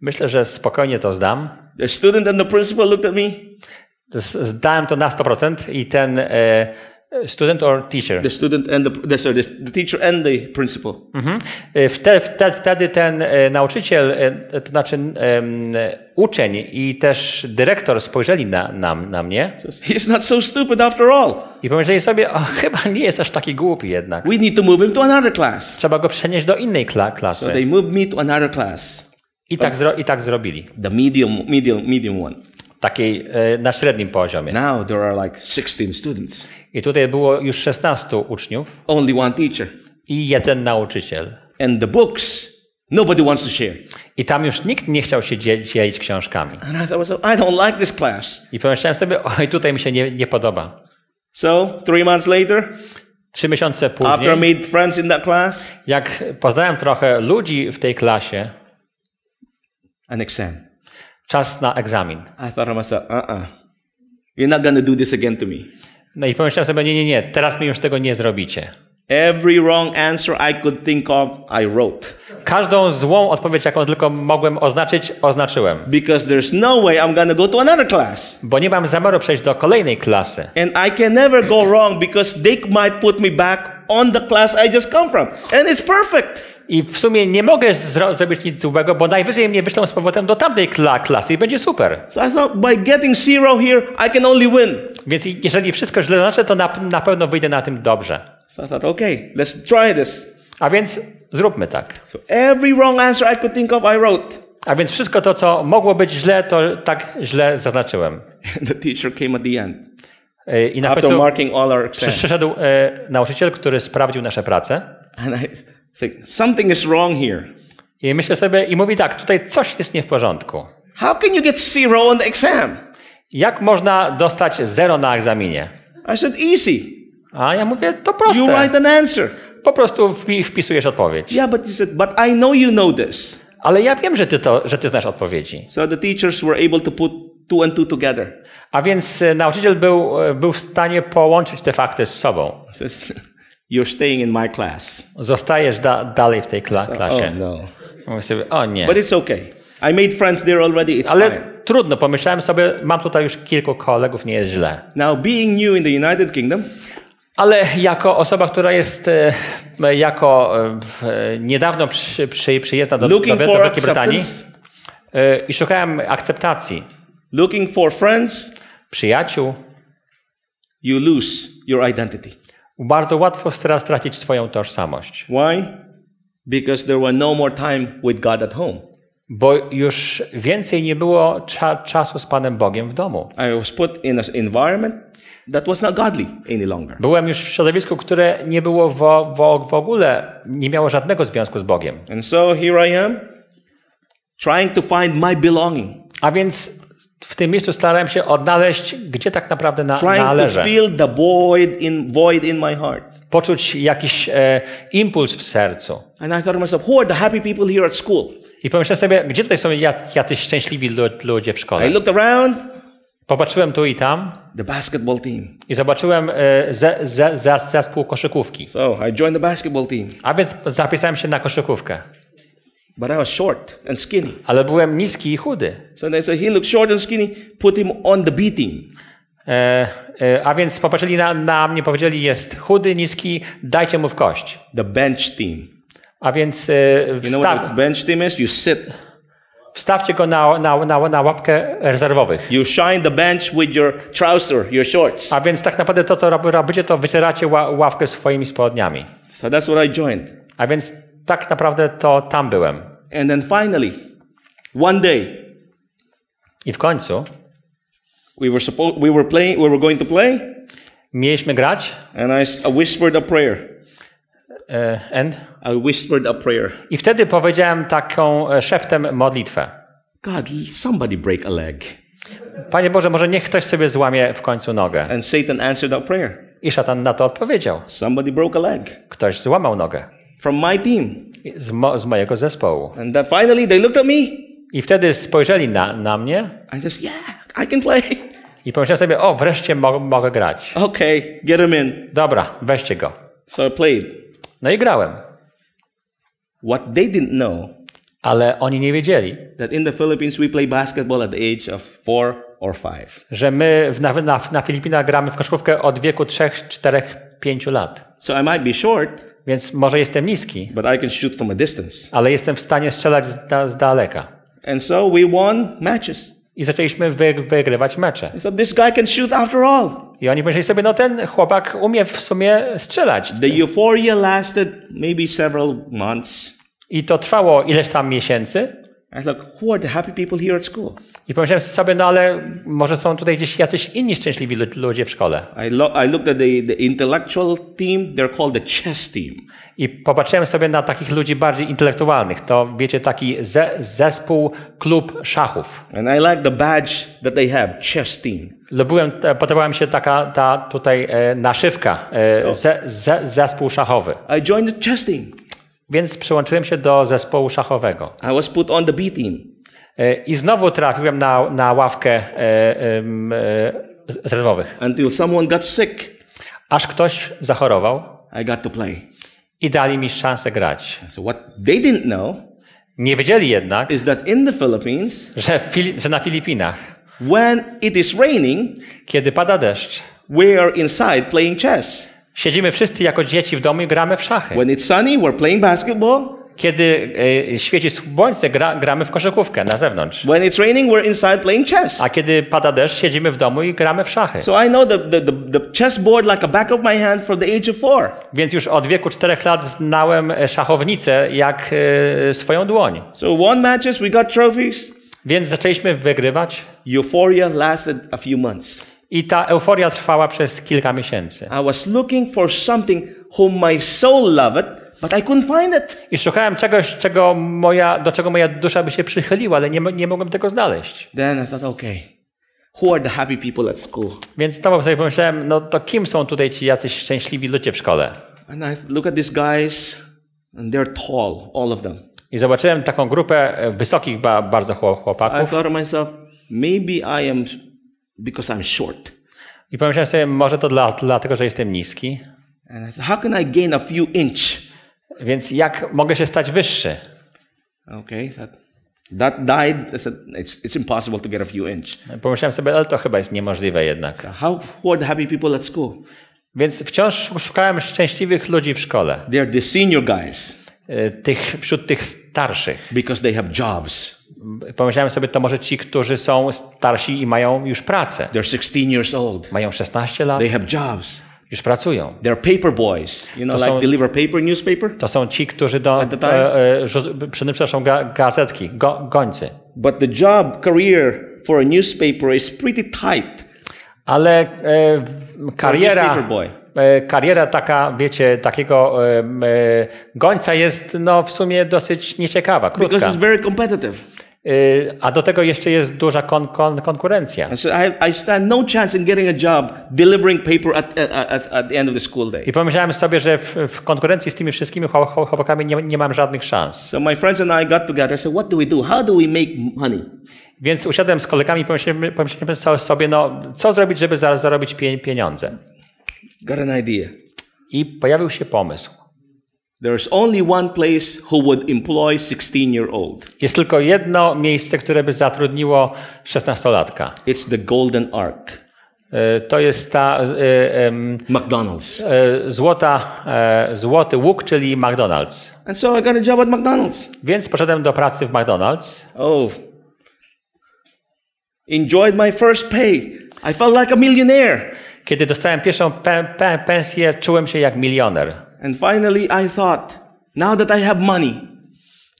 Myślę, że spokojnie to zdam. The student and the principal looked at me. Zdałem to na 100% i ten e, student or teacher. The student and the, sorry, the, teacher and the principal. Mhm. E, Wte, wte, wtedy ten e, nauczyciel, e, to znaczy em, uczeń i też dyrektor spojrzeli na, na, na mnie He's not so stupid after all. i pomyśleli sobie, o, chyba nie jest aż taki głupi jednak. We need to move him to another class. Trzeba go przenieść do innej kla, So klasy. they moved me to another class, I tak, zro, I tak zrobili. the medium, medium, medium one. Takiej e, na średnim poziomie. Now there are like 16 students, I tutaj było już 16 uczniów only one teacher. i jeden nauczyciel. And the books, nobody wants to share. I tam już nikt nie chciał się dzie- dzielić książkami. And I thought, I don't like this class. I pomyślałem sobie, oj, tutaj mi się nie, nie podoba. So three months later, Trzy miesiące after I później, made friends in that class, jak poznałem trochę ludzi w tej klasie, an exam. czas na egzamin. I thought to myself, uh-uh, you're not to do this again to me. No i pomyślałem sobie, nie, nie, nie, teraz mi już tego nie zrobicie. Every wrong answer I could think of, I wrote. Każdą złą odpowiedź, jaką tylko mogłem oznaczyć, oznaczyłem. Because there's no way I'm to go to another class. Bo nie mam zamiaru przejść do kolejnej klasy. And I can never go wrong because they might put me back on the class I just come from. And it's perfect. I w sumie nie mogę zro- zrobić nic złego, bo najwyżej mnie wyślą z powrotem do tamtej kla- klasy i będzie super. So I thought by getting zero here, I can only win. Więc jeżeli wszystko źle znaczy, to na, na pewno wyjdę na tym dobrze. So I thought, okay, let's try this. A więc zróbmy tak. So every wrong answer I could think of, I wrote. A więc wszystko to, co mogło być źle, to tak źle zaznaczyłem. The teacher came at the end E, I na after końcu marking all our exams. przyszedł e, nauczyciel, który sprawdził nasze prace. And I think something is wrong here. I myślę sobie, i mówi tak, tutaj coś jest nie w porządku. How can you get zero on the exam? Jak można dostać zero na egzaminie? I said, easy. A ja mówię, to You proste. write an answer. Po prostu wpi- wpisujesz odpowiedź. Yeah, but he said, but I know you know this. Ale ja wiem, że ty, to, że ty znasz odpowiedzi. So the teachers were able to put two and two together. A więc e, nauczyciel był, e, był w stanie połączyć te fakty z sobą. You're staying in my class. Zostajesz da, dalej w tej kla, Oh, klasie. no. Mówię sobie, o nie. But it's okay. I made friends there already. It's Ale fine. trudno, pomyślałem sobie, mam tutaj już kilku kolegów, nie jest źle. Now, being new in the United Kingdom, Ale jako osoba, która jest e, jako e, e, niedawno przy, przy, do, do, do Wielkiej Brytanii i szukałem akceptacji looking for friends, przyjaciół, you lose your identity. Bardzo łatwo stra- stracić swoją tożsamość, Why? Because there were no more time with God at home. bo już więcej nie było cza, czasu z Panem Bogiem w domu. I was put in an environment that was not godly any longer. Byłem już w środowisku, które nie było w ogóle, nie miało żadnego związku z Bogiem. And so here I am, trying to find my belonging, A więc w tym miejscu starałem się odnaleźć, gdzie tak naprawdę na, trying to należę. fill the void in void in my heart. Poczuć jakiś e, impuls w sercu. And I thought to myself, who are the happy people here at school? I pomyślałem sobie, gdzie tutaj są jac- jacyś szczęśliwi lu- ludzie w I szkole. looked around, Popatrzyłem tu i tam the basketball team. i zobaczyłem e, ze, ze, zespół koszykówki. So I joined the basketball team. A więc zapisałem się na koszykówkę. But I was short and skinny. Ale byłem niski i chudy. So they said, he looked short and skinny, put him on the B team. E, e, a więc popatrzyli na, na mnie, powiedzieli, jest chudy, niski, dajcie mu w kość. The bench team. A więc e, You know what wsta- the bench team is? You sit. wstawcie go na, na, na, na łapkę rezerwowych. You shine the bench with your trouser, your shorts. A więc tak naprawdę to, co rob- robicie, to wycieracie ła, ławkę swoimi spodniami. So that's what I joined. A więc tak naprawdę to tam byłem. And then finally, one day, I w końcu we were supposed we were playing we were going to play mieliśmy grać and I, whispered a prayer e, and, i whispered a prayer i wtedy powiedziałem taką e, szeptem modlitwę. god somebody break a leg Panie Boże, może niech ktoś sobie złamie w końcu nogę. and satan answered that prayer I szatan na to odpowiedział. somebody broke a leg Ktoś złamał nogę from my team z, mo, z mojego zespołu. and then finally they looked at me I wtedy spojrzeli na, na mnie i just yeah i can play i pomyślałem sobie, o, wreszcie mo, mogę grać. okay get him in Dobra, weźcie go. so i played No i grałem. what they didn't know Ale oni nie wiedzieli, that in the philippines we play basketball at the age of four or five że my w- na, na, na Filipinach gramy w koszykówkę od wieku 3, 4, 5 lat. so i might be short Więc może jestem niski, but i can shoot from a distance ale jestem w stanie strzelać z, da, z daleka. and so we won matches I zaczęliśmy wy, wygrywać mecze. I thought this guy can shoot after all. I oni myśleli sobie, no ten chłopak umie w sumie strzelać. The euphoria lasted maybe several months. I to trwało ileś tam miesięcy. I pomyślałem sobie, no ale może są tutaj gdzieś jacyś inni szczęśliwi lu- ludzie w szkole. I, lo- I looked at the, the intellectual team. They're called the chess team. I popatrzyłem sobie na takich ludzi bardziej intelektualnych. To wiecie, taki ze, zespół, klub szachów. And I like the badge that they have, chess team. Lubiłem, te- podobała mi się taka ta tutaj e, naszywka, e, ze, ze, zespół szachowy. I joined the chess team. Więc przyłączyłem się do zespołu szachowego. I was put on the B team. E, I znowu trafiłem na, na ławkę e, e, rezerwowych. Until someone got sick, Aż ktoś zachorował I got to play. i dali mi szansę grać. So what they didn't know Nie wiedzieli jednak, is that in the Philippines, że, że na Filipinach, when it is raining, kiedy pada deszcz, we are inside playing chess. Siedzimy wszyscy jako dzieci w domu i gramy w szachy. When it's sunny, we're playing basketball. Kiedy e, świeci słońce, gra, gramy w koszykówkę na zewnątrz. When it's raining, we're inside playing chess. A kiedy pada deszcz, siedzimy w domu i gramy w szachy. So I know the, the, the, chessboard like a back of my hand from the age of four. Więc już od wieku czterech lat znałem e, szachownicę jak e, swoją dłoń. So won matches, we got trophies. Więc zaczęliśmy wygrywać Euphoria lasted a few months. I ta euforia trwała przez kilka miesięcy. I was looking for something whom my soul loved, but I couldn't find it. I szukałem czegoś, czego moja, do czego moja dusza by się przychyliła, ale nie, nie mogłem tego znaleźć. Then I thought, okay, who are the happy people at school? Więc znowu sobie pomyślałem, no to kim są tutaj ci jacyś szczęśliwi ludzie w szkole? And I look at these guys, and they're tall, all of them. I zobaczyłem taką grupę e, wysokich ba, bardzo chło- I chłopaków thought to myself, maybe I am because I'm short. i pomyślałem sobie, może to dla, dlatego, że jestem niski, And I thought, how can I gain a few inch? więc jak mogę się stać wyższy? Okay, that that died. I said it's it's impossible to get a few inch. Pomyślałem sobie, ale to chyba jest niemożliwe jednak. How who are the happy people at school? Więc wciąż szukałem szczęśliwych ludzi w szkole, They're the senior guys e, tych, wśród tych starszych. because they have jobs. Pomyślałem sobie, to może ci, którzy są starsi i mają już pracę. They're 16 years old. Mają 16 lat, They have jobs. już pracują. They're paper boys. You know, To like są- deliver paper newspaper. To są ci, którzy do, At the time? e, e, ga, gazetki, go, gońcy. But the job career for a newspaper is pretty tight. Ale e, kariera, e, kariera taka, wiecie, takiego e, e, gońca jest no, w sumie dosyć nieciekawa, Because krótka. it's very competitive. E, a do tego jeszcze jest duża kon, kon, konkurencja. So I, I stand no chance in getting a job delivering paper at, at, at, the end of the school day. I pomyślałem sobie, że w, w konkurencji z tymi wszystkimi chło- chło- chłopakami nie, nie mam żadnych szans. So my friends and I got together and said, what do we do? How do we make money? Więc usiadłem z kolegami i pomyśleliśmy so- sobie, no co zrobić, żeby za- zarobić pie- pieniądze. Got an idea. I pojawił się pomysł. There's only one place who would employ 16-year-old. Jest tylko jedno miejsce, które by zatrudniło 16-latka. It's the Golden Ark, E, To jest ta em, McDonald's. e, złota, złoty łuk, czyli McDonald's. And so I got a job at McDonald's. Więc poszedłem do pracy w McDonald's. Oh. Enjoyed my first pay. I felt like a millionaire. Kiedy dostałem pierwszą pe, pe, pensję, czułem się jak milioner. And finally I thought, now that I have money,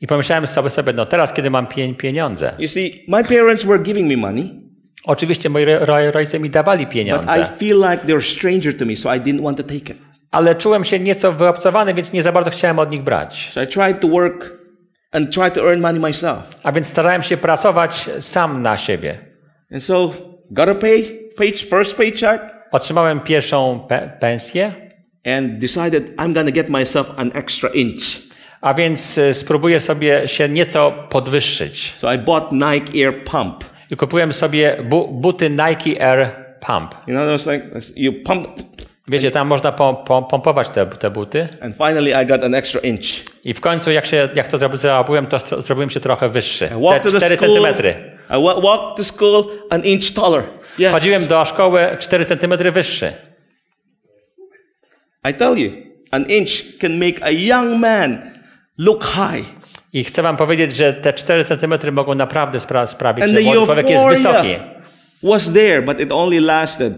I pomyślałem sobie, sobie no teraz, kiedy mam pie, pieniądze. you see, my parents were giving me money, Oczywiście moi ro- ro- rodzice mi dawali but I pieniądze, feel like they're stranger to me, so I didn't want to take it. ale czułem się nieco wyobcowany, więc nie za bardzo chciałem od nich brać. So I tried to work and try to earn money myself. A więc starałem się pracować sam na siebie. And so got a pay, pay first paycheck Otrzymałem pierwszą pe pensję, and decided I'm gonna get myself an extra inch. a więc y, spróbuję sobie się nieco podwyższyć. So I bought Nike Air Pump. I kupiłem sobie bu buty Nike Air Pump. You know, it's like you pump, Wiecie, tam można po po pompować te, te buty. and finally I got an extra inch. I w końcu, jak, się, jak to zrobi- zrobiłem, to zrobiłem się trochę wyższy. I walked Te to the 4 school. centymetry. I wa- walked to school an inch taller. Yes. Chodziłem do szkoły 4 centymetry wyższy. I tell you, an inch can make a young man look high. I chcę wam powiedzieć, że te 4 centymetry mogą naprawdę spra- sprawić, And że młody człowiek jest wysoki. was there, but it only lasted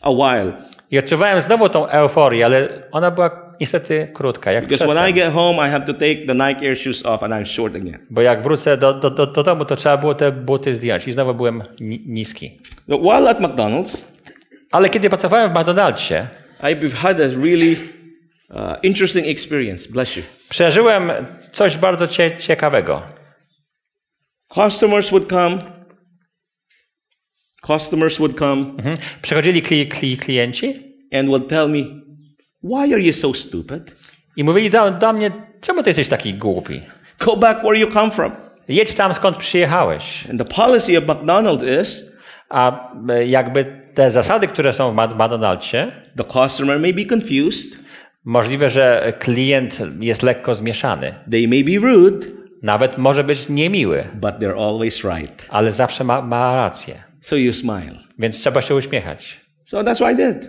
a while. I odczuwałem znowu tą euforię, ale ona była niestety krótka, jak Because when I get home, I have to take the Nike Air shoes off and I'm short again. Bo jak wrócę do, do, do, do domu, to trzeba było te buty zdjąć i znowu byłem ni- niski. But while at McDonald's, Ale kiedy pracowałem w McDonald'sie, I've had a really uh, interesting experience. Bless you. przeżyłem coś bardzo cie- ciekawego. Customers would come. Customers would come Mhm. Przychodzili kli, kli, klienci and would tell me, "Why are you so stupid? i mówili do, do mnie, czemu ty jesteś taki głupi? Go back where you come from." Jedź tam, skąd przyjechałeś. And the policy of McDonald's is A e, jakby te zasady, które są w McDonald'sie, the customer may be confused, możliwe, że klient jest lekko zmieszany. they may be rude, Nawet może być niemiły, but they're always right. ale zawsze ma, ma rację. So you smile. Więc trzeba się uśmiechać. So that's what I did.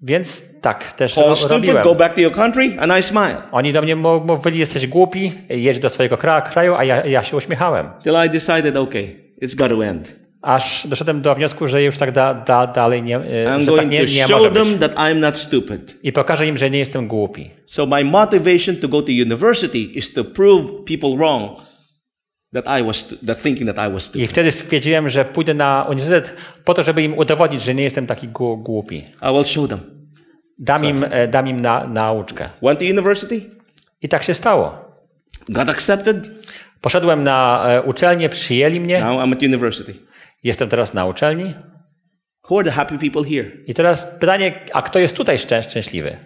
Więc tak też Call stupid, robiłem. go back to your country, and I smile. Oni do mnie mówili, jesteś głupi, jedź do swojego kra- kraju, a ja, ja się uśmiechałem. Till I decided, okay, it's got to end. Aż doszedłem do wniosku, że już tak da, da, dalej nie, e, I'm że tak nie, nie może być. them that I'm not stupid. I pokażę im, że nie jestem głupi. So my motivation to go to university is to prove people wrong that I was that thinking that I was I stupid. wtedy stwierdziłem, że pójdę na uniwersytet po to, żeby im udowodnić, że nie jestem taki głupi. I will show them. Dam im, e, dam im na, nauczkę. Went to university, I tak się stało. got accepted. Poszedłem na e, uczelnię, przyjęli mnie. Now I'm at university. Jestem teraz na uczelni. Who are the happy people here? I teraz pytanie, a kto jest tutaj szczę- szczęśliwy?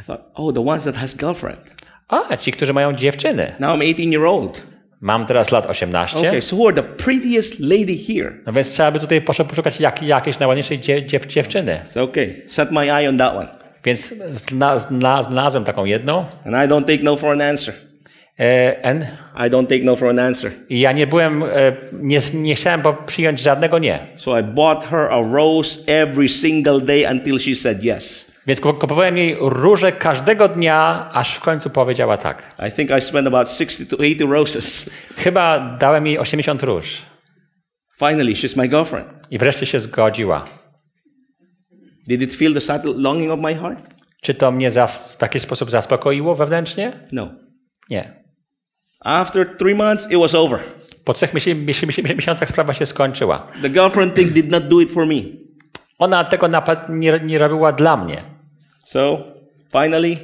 I thought, oh, the ones that has girlfriend. A, ci, którzy mają dziewczyny. Now I'm 18 year old. Mam teraz lat 18. Okay, so who are the prettiest lady here? No więc trzeba by tutaj posze- poszukać jak, jakiejś najładniejszej dzie, dziew, dziewczyny. So okay, set my eye on that one. Więc zna, zna, znalazłem taką jedną. And I don't take no for an answer. E, N. I don't take no for an answer. I ja nie byłem, e, nie, nie chciałem przyjąć żadnego nie. So I bought her a rose every single day until she said yes. Więc kup- kupowałem jej róże każdego dnia, aż w końcu powiedziała tak. I think I spent about 60 to 80 roses. Chyba dałem jej 80 róż. Finally, she's my girlfriend. I wreszcie się zgodziła. Did it feel the subtle longing of my heart? Czy to mnie zas- w jakiś sposób zaspokoiło wewnętrznie? No. Nie. After three months, it was over. Po trzech miesiącach sprawa się skończyła. The girlfriend thing did not do it for me. Ona tego nie, nie robiła dla mnie. So finally,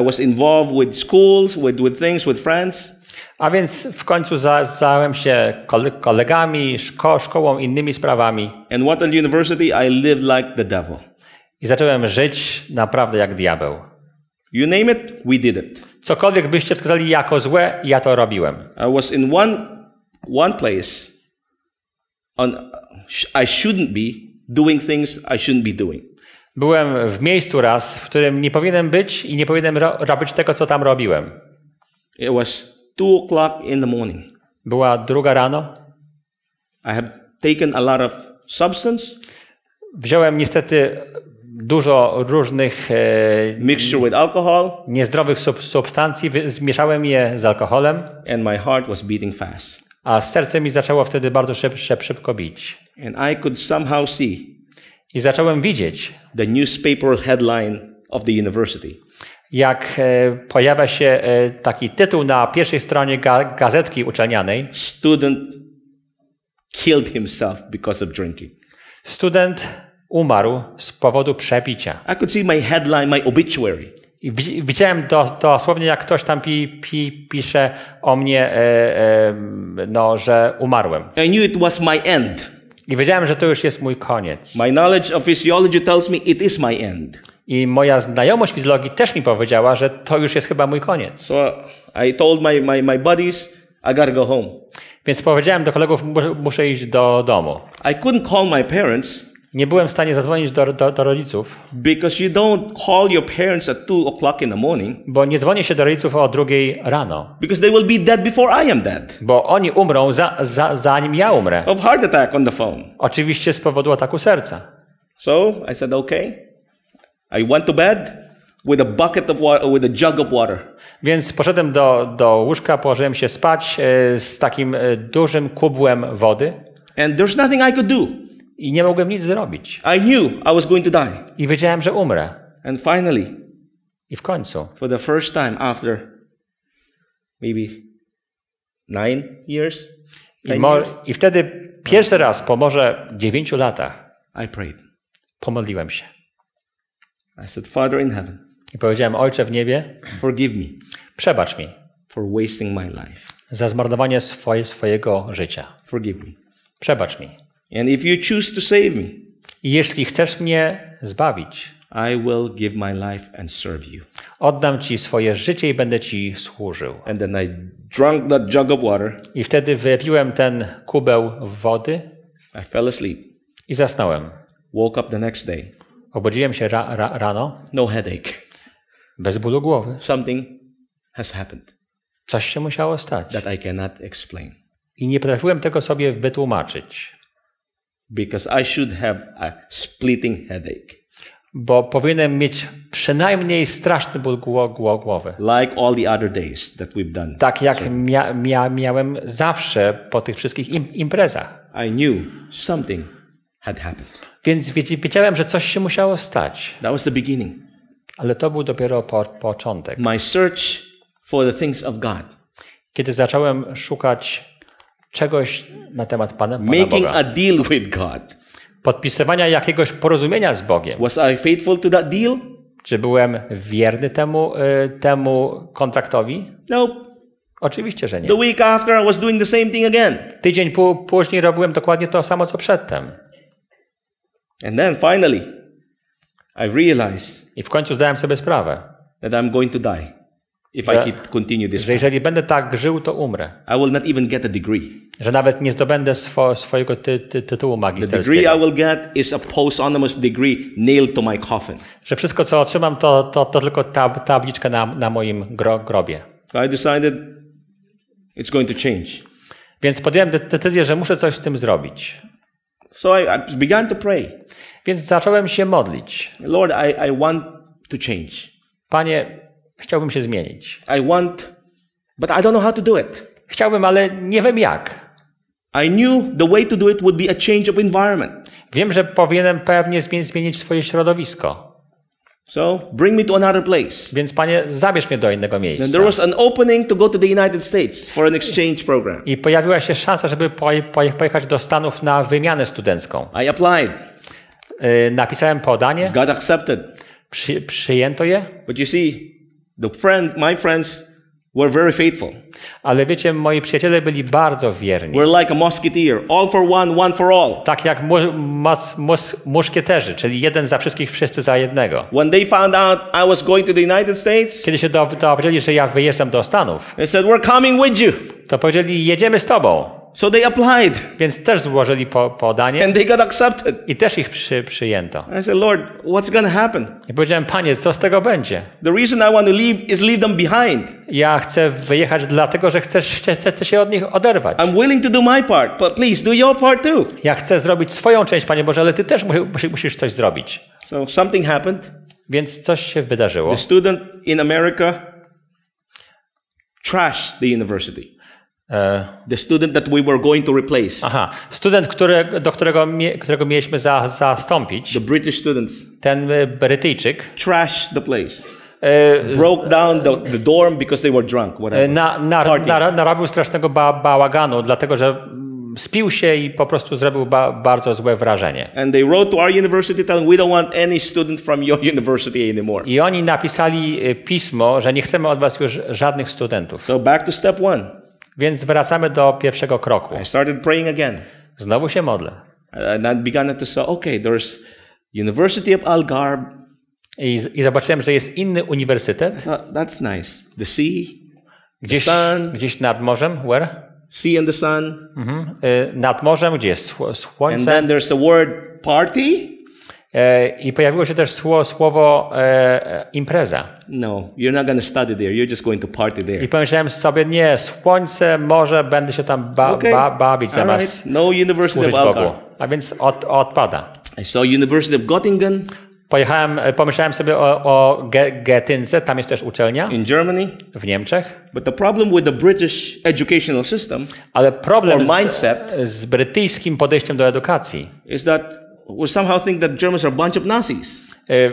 I was involved with schools, with, with things, with friends. A więc w końcu za- zająłem się kole- kolegami, szko- szkołą, innymi sprawami And what at university, I lived like the devil. i zacząłem żyć naprawdę jak diabeł. You name it, we did it. Cokolwiek byście wskazali jako złe, ja to robiłem. I was in one, one place on, I shouldn't be doing things I shouldn't be doing. Byłem w miejscu raz, w którym nie powinienem być i nie powinienem ro- robić tego, co tam robiłem. It was two o'clock in the morning. Była druga rano. I have taken a lot of substance, Wziąłem niestety dużo różnych e, mixture with alcohol, niezdrowych sub substancji, zmieszałem je z alkoholem, and my heart was beating fast. a serce mi zaczęło wtedy bardzo szyb, szyb, szybko bić. And I could somehow see I zacząłem widzieć, the newspaper headline of the university. jak e, pojawia się e, taki tytuł na pierwszej stronie ga gazetki uczelnianej. Student killed himself because of drinking. Student umarł z powodu przepicia. I could see my headline, my obituary. I wi- widziałem do, dosłownie, jak ktoś tam pi, pi, pisze o mnie, e, e, no, że umarłem. I knew it was my end. I wiedziałem, że to już jest mój koniec. My knowledge of physiology tells me it is my end. I moja znajomość fizjologii też mi powiedziała, że to już jest chyba mój koniec. So I told my, my, my buddies, I gotta go home. Więc powiedziałem do kolegów, mu- muszę iść do domu. I couldn't call my parents Nie byłem w stanie zadzwonić do, do, do rodziców, because you don't call your parents at 2 o'clock in the morning bo nie dzwonię się do rodziców o drugiej rano, because they will be dead before I am dead bo oni umrą za, za, zanim ja umrę. of heart attack on the phone. Oczywiście z powodu ataku serca. So I said, okay. I went to bed with a bucket of water, with a jug of water. Więc poszedłem do, do łóżka, położyłem się spać e, z takim e, dużym kubłem wody And there's nothing I could do. I nie mogłem nic zrobić. I knew I was going to die. I wiedziałem, że umrę. And finally, I w końcu, for the first time after maybe nine years, i, mo- years, i wtedy pierwszy raz po może dziewięciu latach I prayed. pomodliłem się. I said, Father in heaven, I powiedziałem, Ojcze w niebie, forgive me przebacz mi for wasting my life. za zmarnowanie swoje, swojego życia. Forgive me. Przebacz mi. And if you choose to save me, I jeśli chcesz mnie zbawić, I will give my life and serve you. oddam Ci swoje życie i będę Ci służył. And then I drank that jug of water. I wtedy wypiłem ten kubeł wody I fell asleep. i zasnąłem. Woke up the next day. Obudziłem się ra- ra- rano No headache. bez bólu głowy. Something has happened Coś się musiało stać. that I cannot explain I nie potrafiłem tego sobie wytłumaczyć, because I should have a splitting headache, bo powinienem mieć przynajmniej straszny ból gło- gło- głowy. like all the other days that we've done. Tak jak mia- mia- miałem zawsze po tych wszystkich im- imprezach. I knew something had happened. Więc wiedz- wiedziałem, że coś się musiało stać, That was the beginning. ale to był dopiero po- początek. My search for the things of God, Kiedy zacząłem szukać czegoś na temat Pana, Pana making Boga, a deal with God. podpisywania jakiegoś porozumienia z Bogiem. Was I faithful to that deal? Czy byłem wierny temu, y, temu kontraktowi? No. Oczywiście, że nie. The week after, I was doing the same thing again. Tydzień pó- później robiłem dokładnie to samo, co przedtem. And then finally, I realized I w końcu zdałem sobie sprawę, that I'm going to die if Że- I keep continue this. że jeżeli będę tak żył, to umrę. I will not even get a degree. Że nawet nie zdobędę swo- swojego ty- ty- tytułu The degree I magisterskiego. will get is a posthumous degree nailed to my coffin. Że wszystko, co otrzymam, to, to, to tylko tab- tabliczka na, na moim gro- grobie. So I decided it's going to change. Więc podjąłem de- decyzję, że muszę coś z tym zrobić. So I, I began to pray. Więc zacząłem się modlić. Lord, I, I want to change. Panie, chciałbym się zmienić. I want, but I don't know how to do it. Chciałbym, ale nie wiem jak. I knew the way to do it would be a change of environment. Wiem, że powinienem pewnie zmie- zmienić swoje środowisko. So bring me to another place. Więc Panie, zabierz mnie do innego And miejsca. there was an opening to go to the United States for an exchange program. I pojawiła się szansa, żeby poje- poje- pojechać do Stanów na wymianę studencką. I applied, Yy, Napisałem podanie, got accepted. przy, przyjęto je, But you see, the friend, my friends were very faithful. ale wiecie, moi przyjaciele byli bardzo wierni. We're like a musketeer, all for one, one for all. Tak jak mu, mus, mus, muszkieterzy, czyli jeden za wszystkich, wszyscy za jednego. When they found out I was going to the United States, Kiedy się do- dowiedzieli, że ja wyjeżdżam do Stanów, they said, We're coming with you. to powiedzieli, jedziemy z tobą. So they applied Więc też złożyli po, podanie and they got accepted. i też ich przy, przyjęto. I said, Lord, what's going to happen? I powiedziałem, Panie, co z tego będzie? The reason I want to leave is leave them behind. Ja chcę wyjechać dlatego, że chcę, chcę, chcę się od nich oderwać. I'm willing to do my part, but please do your part too. Ja chcę zrobić swoją część, Panie Boże, ale Ty też musi- musisz coś zrobić. So something happened. Więc coś się wydarzyło. The student in America trashed the university. E, The student that we were going to replace, aha, student, który, do którego, którego mieliśmy za, zastąpić, the British students, ten e, Brytyjczyk, trashed the place. e, Broke down the, the dorm because they were drunk, whatever. na, na, na, narobił strasznego ba, bałaganu, dlatego że mm, spił się i po prostu zrobił ba, bardzo złe wrażenie. And they wrote to our university telling we don't want any student from your university anymore. I oni napisali pismo, że nie chcemy od was już żadnych studentów. So back to step one. Więc wracamy do pierwszego kroku. I started praying again. Znowu się modlę. And I began to say, okay, there's University of Algarve. I, I zobaczyłem, że jest inny uniwersytet, That's nice. The sea, gdzieś, sun. gdzieś nad morzem, where? sea and the sun. Mhm. Y, Nad morzem, gdzie jest sło- And słońce. then there's the word party. E, I pojawiło się też słowo, słowo e, e, impreza. No, you're not to study there. You're just going to party I there. pomyślałem sobie, nie, słońce, morze, będę się tam ba, Okay. ba, bawić All right. zamiast No University of Bogu. A więc od, odpada. I saw University of Göttingen Pojechałem, e, pomyślałem sobie o, o Ge- Getynce, tam jest też uczelnia in Germany. w Niemczech. But the problem with the British educational system Ale problem Or z, mindset. z brytyjskim podejściem do edukacji. is that we somehow think that Germans are a bunch of Nazis. Y,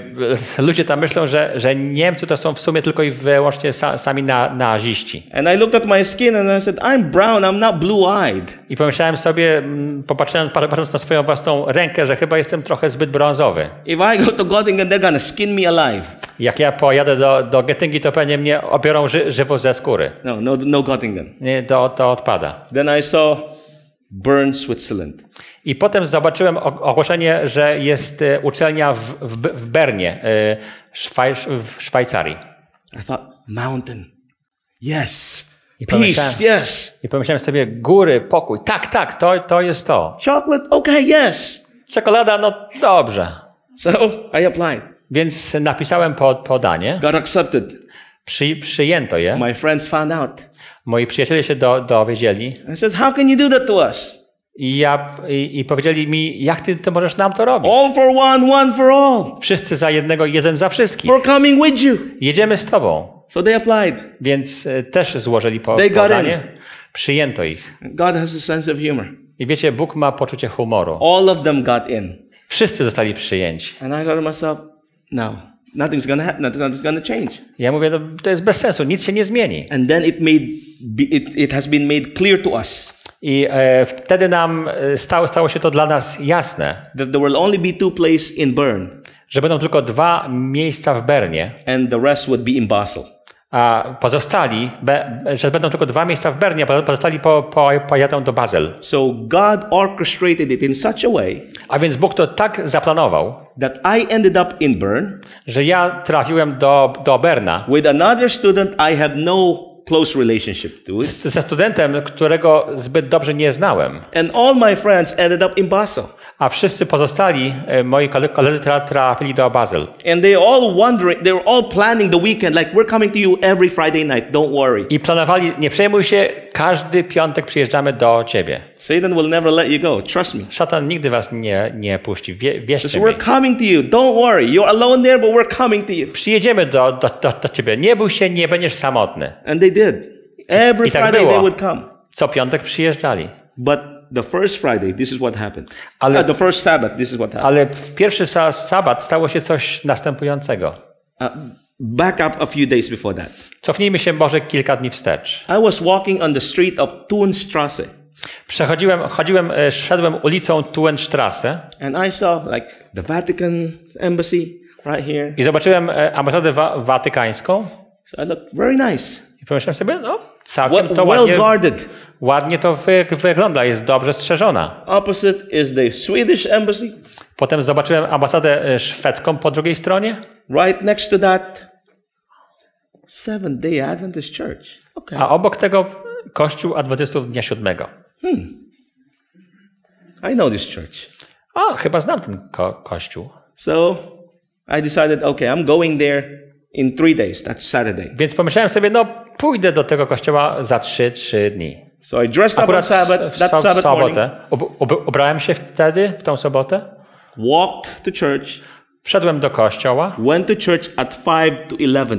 Ludzie tam myślą, że, że Niemcy to są w sumie tylko i wyłącznie sa, sami na, naziści. And I looked at my skin and I said, I'm brown, I'm not blue-eyed. I pomyślałem sobie, popatrząc, patrząc na swoją własną rękę, że chyba jestem trochę zbyt brązowy. If I go to Göttingen, they're to skin me alive. Jak ja pojadę do, do Getyngi, to pewnie mnie obiorą ży, żywo ze skóry. No, no, no Göttingen. Nie, to, to odpada. Then I saw Bern, Switzerland. I potem zobaczyłem ogłoszenie, że jest e, uczelnia w, w, w Bernie, e, w Szwajcarii. I thought, mountain. Yes. I Peace. Yes. I pomyślałem sobie, góry, pokój. Tak, tak, to, to jest to. Chocolate. Okay. Yes. Czekolada, no dobrze. So I applied. Więc napisałem po, podanie, Got accepted. przy, przyjęto je. My friends found out. Moi przyjaciele się do, dowiedzieli I says, how can you do that to us? i, ja, i, i powiedzieli mi, jak ty to możesz nam to robić? All for one, one for all. Wszyscy za jednego, jeden za wszystkich. We're coming with you. Jedziemy z tobą. So they applied. Więc e, też złożyli po, They podanie. Przyjęto ich. God has a sense of humor. I wiecie, Bóg ma poczucie humoru. All of them got in. Wszyscy zostali przyjęci. And I thought to myself, no, nothing's gonna happen. Nothing's gonna change. Ja mówię, no, to jest bez sensu, nic się nie zmieni. And then it made it, it has been made clear to us I e, wtedy nam e, stało, stało się to dla nas jasne, that there will only be two places in Bern, że będą tylko dwa miejsca w Bernie, and the rest would be in Basel. a pozostali, be, że będą tylko dwa miejsca w Bernie, a pozostali po, po, pojadą do Basel. So God orchestrated it in such a way A więc Bóg to tak zaplanował, that I ended up in Bern że ja trafiłem do, do Berna with another student I have no close relationship to, z, ze studentem, którego zbyt dobrze nie znałem. and all my friends ended up in Basel. A wszyscy pozostali, e, moi kole- koledzy tra, trafili do Basel. And they all wondering, they were all planning the weekend, like we're coming to you every Friday night. Don't worry. I planowali, nie przejmuj się, każdy piątek przyjeżdżamy do ciebie. Satan will never let you go. Trust me. Szatan nigdy was nie, nie puści, Wie, So wierzcie mi. we're coming to you. Don't worry. You're alone there, but we're coming to you. Przyjedziemy do, do, do, do ciebie. Nie bój się, nie będziesz samotny. And they did. Every I tak Friday było. they would come. Co piątek przyjeżdżali. But the first Friday, this is what happened. Ale- Uh, the first Sabbath, this is what happened. Ale w pierwszy sa- sabat stało się coś następującego. Uh, back up a few days before that. Cofnijmy się może kilka dni wstecz. I was walking on the street of Thunstrasse, Przechodziłem, chodziłem, e, szedłem ulicą Tuenstrasse and I saw like the Vatican embassy right here. i zobaczyłem e, ambasadę wa- watykańską So I looked very nice. i pomyślałem sobie, no całkiem to well ładnie, guarded. ładnie to wy, wygląda, jest dobrze strzeżona. Opposite is the Swedish embassy. Potem zobaczyłem ambasadę e, szwedzką po drugiej stronie, Right next to that, Seventh Day Adventist Church. Okay. a obok tego kościół Adwentystów Dnia Siódmego. I know this church. O, chyba znam ten ko- kościół. So I decided, okay, I'm going there in three days. That's Saturday. Więc pomyślałem sobie, no pójdę do tego kościoła za 3-3 dni. So I dressed up on Akurat Sabbath, w, that Sabbath sobotę. Ubrałem się wtedy, w tą sobotę. walked to church, Wszedłem do kościoła went to church at 5 to 11.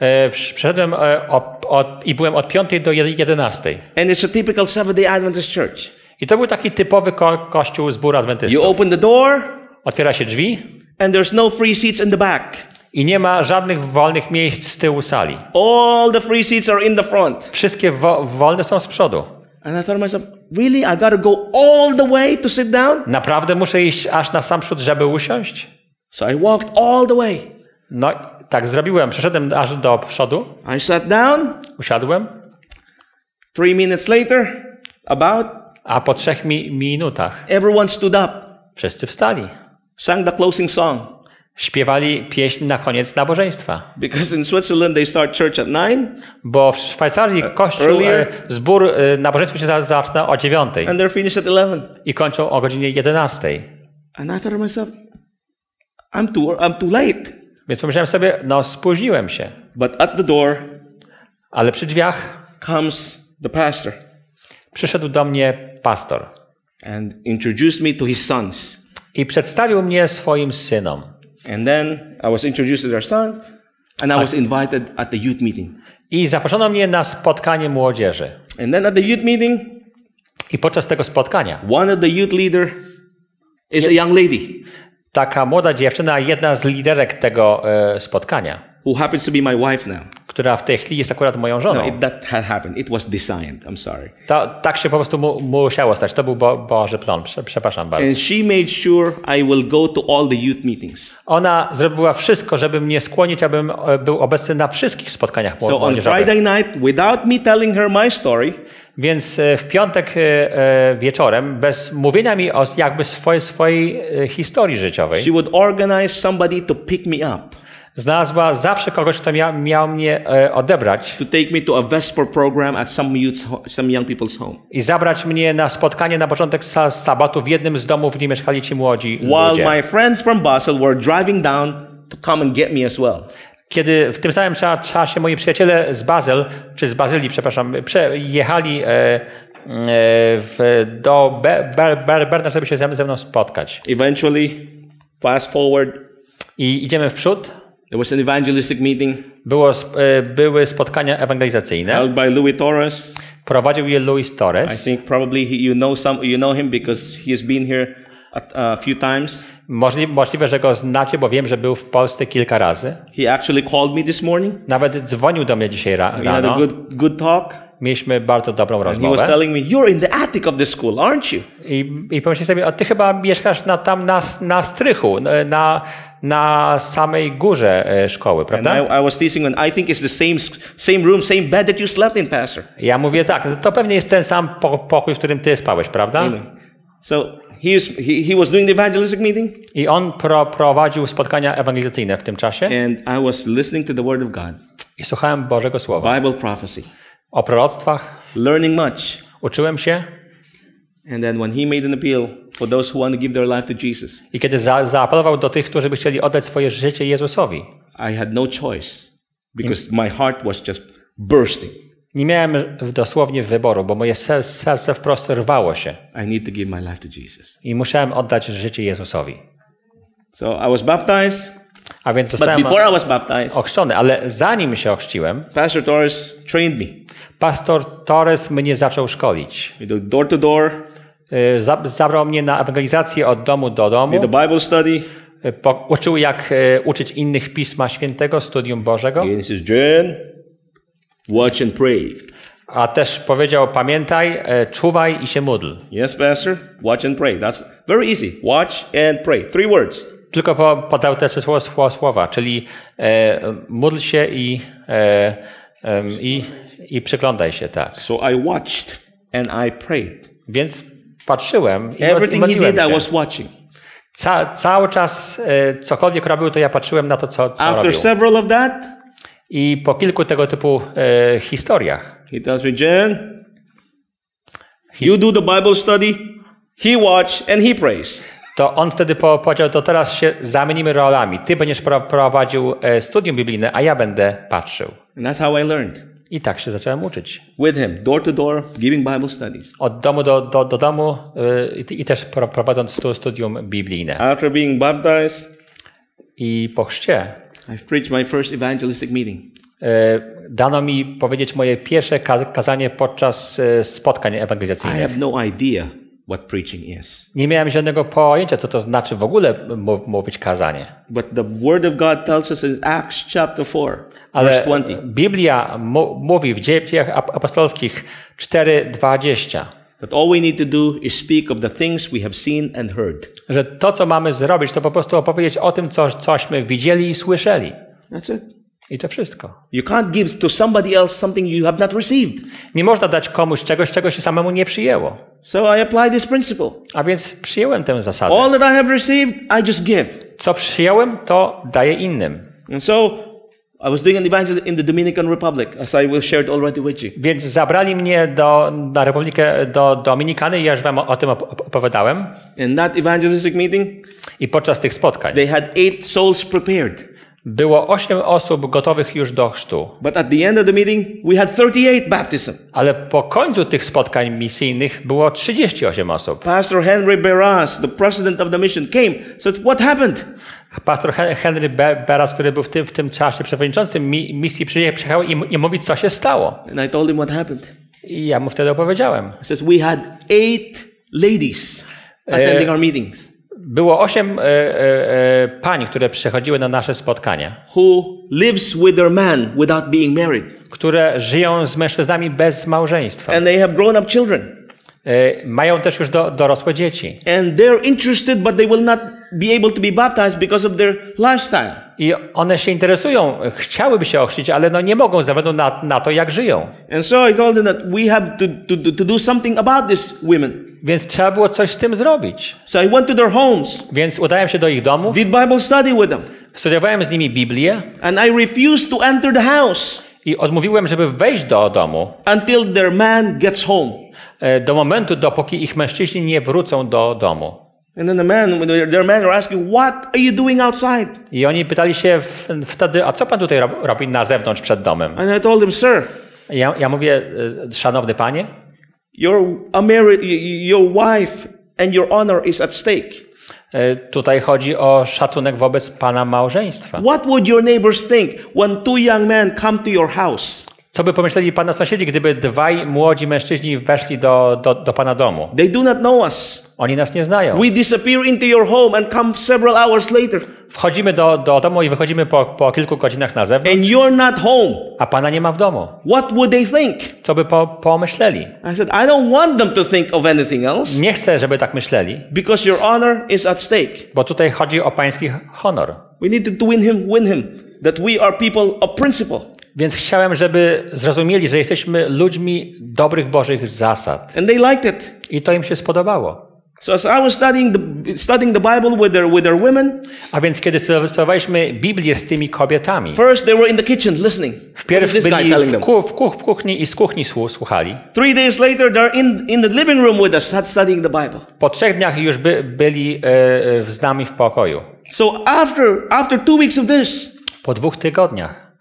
e, wszedłem e, od, od, i byłem od 5 do 11. And it's a typical Seventh day Adventist church. I to był taki typowy ko kościół zbór You adwentystów. open the door, Otwiera się drzwi and there's no free seats in the back. I nie ma żadnych wolnych miejsc z tyłu sali. All the free seats are in the front. Wszystkie wo wolne są z przodu. And I thought myself, really? I got to go all the way to sit down? Naprawdę muszę iść aż na sam przód, żeby usiąść? So I walked all the way. No tak zrobiłem. Przeszedłem aż do przodu, I sat down. usiadłem, Three minutes later, about, a po trzech mi minutach everyone stood up, wszyscy wstali. sang the closing song. Śpiewali pieśń na koniec nabożeństwa. Because in Switzerland they start church at nine, Bo w Szwajcarii kościół, earlier. e, zbór e, nabożeństwo się za- zaczyna o dziewiątej and they're finished at eleven. i kończą o godzinie 11. And I thought to myself, I'm too, I'm too late. Więc pomyślałem sobie, no spóźniłem się. But at the door Ale przy drzwiach comes the pastor przyszedł do mnie pastor and introduced me to his sons. i przedstawił mnie swoim synom. And then I was introduced to their sons, and I was invited at the youth meeting. I zaproszono mnie na spotkanie młodzieży. And then at the youth meeting, I podczas tego spotkania one of the youth leader is a young lady taka młoda dziewczyna, jedna z liderek tego e, spotkania, who happens to be my wife now. która w tej chwili jest akurat moją żoną. No, it, that had happened. It was designed. I'm sorry. To, tak się po prostu mu, musiało stać. To był bo, Boży plan. Prze, przepraszam bardzo. And she made sure I will go to all the youth meetings. Ona zrobiła wszystko, żeby mnie skłonić, abym e, był obecny na wszystkich spotkaniach mło- So on młodzieżowych. Friday night, without me telling her my story, Więc e, w piątek e, wieczorem, bez mówienia mi o jakby swojej, swojej historii życiowej, she would organize somebody to pick me up, znalazła zawsze kogoś, kto mia, miał mnie e, odebrać to take me to a Vesper program at some youth, some young people's home. i zabrać mnie na spotkanie na początek sa, sabatu w jednym z domów, gdzie mieszkali ci młodzi While ludzie. my friends from Basel were driving down to come and get me as well. Kiedy w tym samym cza- czasie moi przyjaciele z Bazel, czy z Bazylii, przepraszam, jechali e, e, w, do Be, Be, Be, Berna, żeby się ze mną spotkać. Eventually, fast forward, I idziemy w przód. There was an evangelistic meeting Było, e, były spotkania ewangelizacyjne. held by Louis Torres. Prowadził je Luis I Torres. think probably you know some, you know him because he has been here a, few times. Możli, możliwe, że go znacie, bo wiem, że był w Polsce kilka razy. He actually called me this morning. Nawet dzwonił do mnie dzisiaj ra, We had a rano. good, good talk. Mieliśmy bardzo dobrą He was rozmowę. telling me, "You're in the attic of the school, aren't you?" I, i pomyślałem sobie, a ty chyba mieszkasz na, tam na, na strychu, na, na samej górze e, szkoły, And prawda? I, I was teasing him. I think it's the same, s- same room, same bed that you slept in, Pastor. Ja mówię tak, to pewnie jest ten sam po, pokój, w którym ty spałeś, prawda? So he, is, he, he was doing the evangelistic meeting, I on pro, prowadził spotkania ewangelizacyjne w tym czasie and I was listening to the Word of God, i słuchałem Bożego Słowa. Bible prophecy, O proroctwach learning much. uczyłem się And then when he made an appeal for those who want to give their life to Jesus, i kiedy za, zaapelował do tych, którzy by chcieli oddać swoje życie Jezusowi, I had no choice because my heart was just bursting. nie miałem dosłownie wyboru, bo moje ser- serce wprost rwało się I need to give my life to Jesus. i musiałem oddać życie Jezusowi. So I was baptized, A więc but zostałem before I was baptized, ochrzczony, ale zanim się ochrzciłem, Pastor Torres trained me. Pastor Torres mnie zaczął szkolić. Door to door, Y, za- Zabrał mnie na ewangelizację od domu do domu. a Bible study. Y, po- Uczył, jak y, uczyć innych Pisma Świętego, studium Bożego. And he says, Jen, watch and pray. A też powiedział, pamiętaj, e, czuwaj i się módl. Yes, Pastor, watch and pray. That's very easy. Watch and pray. Three words. Tylko po, podał te trzy słowa, słowa, czyli e, módl się i, e, em, i, i przyglądaj się, tak. So I watched and I prayed. Więc patrzyłem i Everything he did, I się. was watching. Ca, cały czas, e, cokolwiek robił, to ja patrzyłem na to, co, co After robił. several of that, I po kilku tego typu e, historiach, he tells me, Jen, You do the Bible study, he watch and he prays. to on wtedy po- powiedział, to teraz się zamienimy rolami. Ty będziesz pro- prowadził e, studium biblijne, a ja będę patrzył. And that's how I learned. I tak się zacząłem uczyć. With him, door to door, giving Bible studies. Od domu do, do, do domu y, i, i też pro- prowadząc stu, studium biblijne. After being baptized, I po chrzcie I've preached my first evangelistic meeting. y, dano mi powiedzieć moje pierwsze ka- kazanie podczas y, spotkań I ewangelizacyjnych. have no idea what preaching is. Nie miałem żadnego pojęcia, co to znaczy w ogóle mów, mówić kazanie. But the Word of God tells us in Acts chapter 4, Ale verse 20. Biblia mówi w dziejach ap- apostolskich 4:20, that all we need to do is speak of the things we have seen and heard. że to, co mamy zrobić, to po prostu opowiedzieć o tym, co, cośmy widzieli i słyszeli. That's it. I to wszystko. You can't give to somebody else something you have not received. Nie można dać komuś czegoś, czego się samemu nie przyjęło. So I apply this principle. A więc przyjąłem tę zasadę. All that I have received, I just give. Co przyjąłem, to daję innym. And so I was doing an evangelism in the Dominican Republic, as I will share it already with you. Więc zabrali mnie do, na Republikę do Dominikany i ja już wam o, o tym op- opowiadałem. In that evangelistic meeting, I podczas tych spotkań they had eight souls prepared. Było osiem osób gotowych już do chrztu. But at the end of the meeting, we had 38 baptism. Ale po końcu tych spotkań misyjnych było 38 osób. Pastor Henry Beras, the president of the mission, came. Said, "What happened?" Pastor Hen- Henry Be- Beras, który był w tym, w tym czasie przewodniczącym mi- misji, przyje- przyjechał i, i mówi, co się stało. And I told him what happened. I ja mu wtedy opowiedziałem. He says, "We had eight ladies attending our meetings Było osiem e, e, e, pań, które przychodziły na nasze spotkania, who lives with their man without being married, które żyją z mężczyznami bez małżeństwa. and they have grown-up children." E, Mają też już do, dorosłe dzieci. and they're interested, but they will not be able to be baptized because of their lifestyle. I one się interesują, chciałyby się ochrzcić, ale no nie mogą ze względu na, na to, jak żyją. And so I told them that we have to, to, to do something about these women. Więc trzeba było coś z tym zrobić. So I went to their homes, Więc udałem się do ich domów, did Bible study with them, studiowałem z nimi Biblię and I refused to enter the house i odmówiłem, żeby wejść do domu until their man gets home. e, do momentu, dopóki ich mężczyźni nie wrócą do domu. And then the man, their men are asking, What are you doing outside? I oni pytali się wtedy, a co pan tutaj rob- robi na zewnątrz przed domem? And I told them, Sir, Ja, ja mówię, e, szanowny panie, your, a married, your wife and your honor is at stake. e, tutaj chodzi o szacunek wobec pana małżeństwa. What would your neighbors think when two young men come to your house? Co by pomyśleli pana sąsiedzi, gdyby dwaj młodzi mężczyźni weszli do, do, do pana domu? They do not know us. Oni nas nie znają. We disappear into your home and come several hours later, Wchodzimy do, do domu i wychodzimy po, po kilku godzinach na zewnątrz, and you're not home. a pana nie ma w domu. What would they think? Co by po, pomyśleli? I said, I don't want them to think of anything else Nie chcę, żeby tak myśleli, because your honor is at stake. bo tutaj chodzi o pański honor. We need to win him, win him. That we are people of principle. Więc chciałem, żeby zrozumieli, że jesteśmy ludźmi dobrych Bożych zasad. And they liked it. I to im się spodobało. So as I was studying the, studying the Bible with their, with their women, A więc kiedy studiowaliśmy Biblię z tymi kobietami, first they were in the kitchen listening. Wpierw this guy byli telling w, them? ku, w, ku, w kuchni i z kuchni słu- słuchali. Three days later, they're in, in the living room with us, studying the Bible. Po trzech dniach już by, byli e, e, z nami w pokoju. So after, after two weeks of this, Po dwóch tygodniach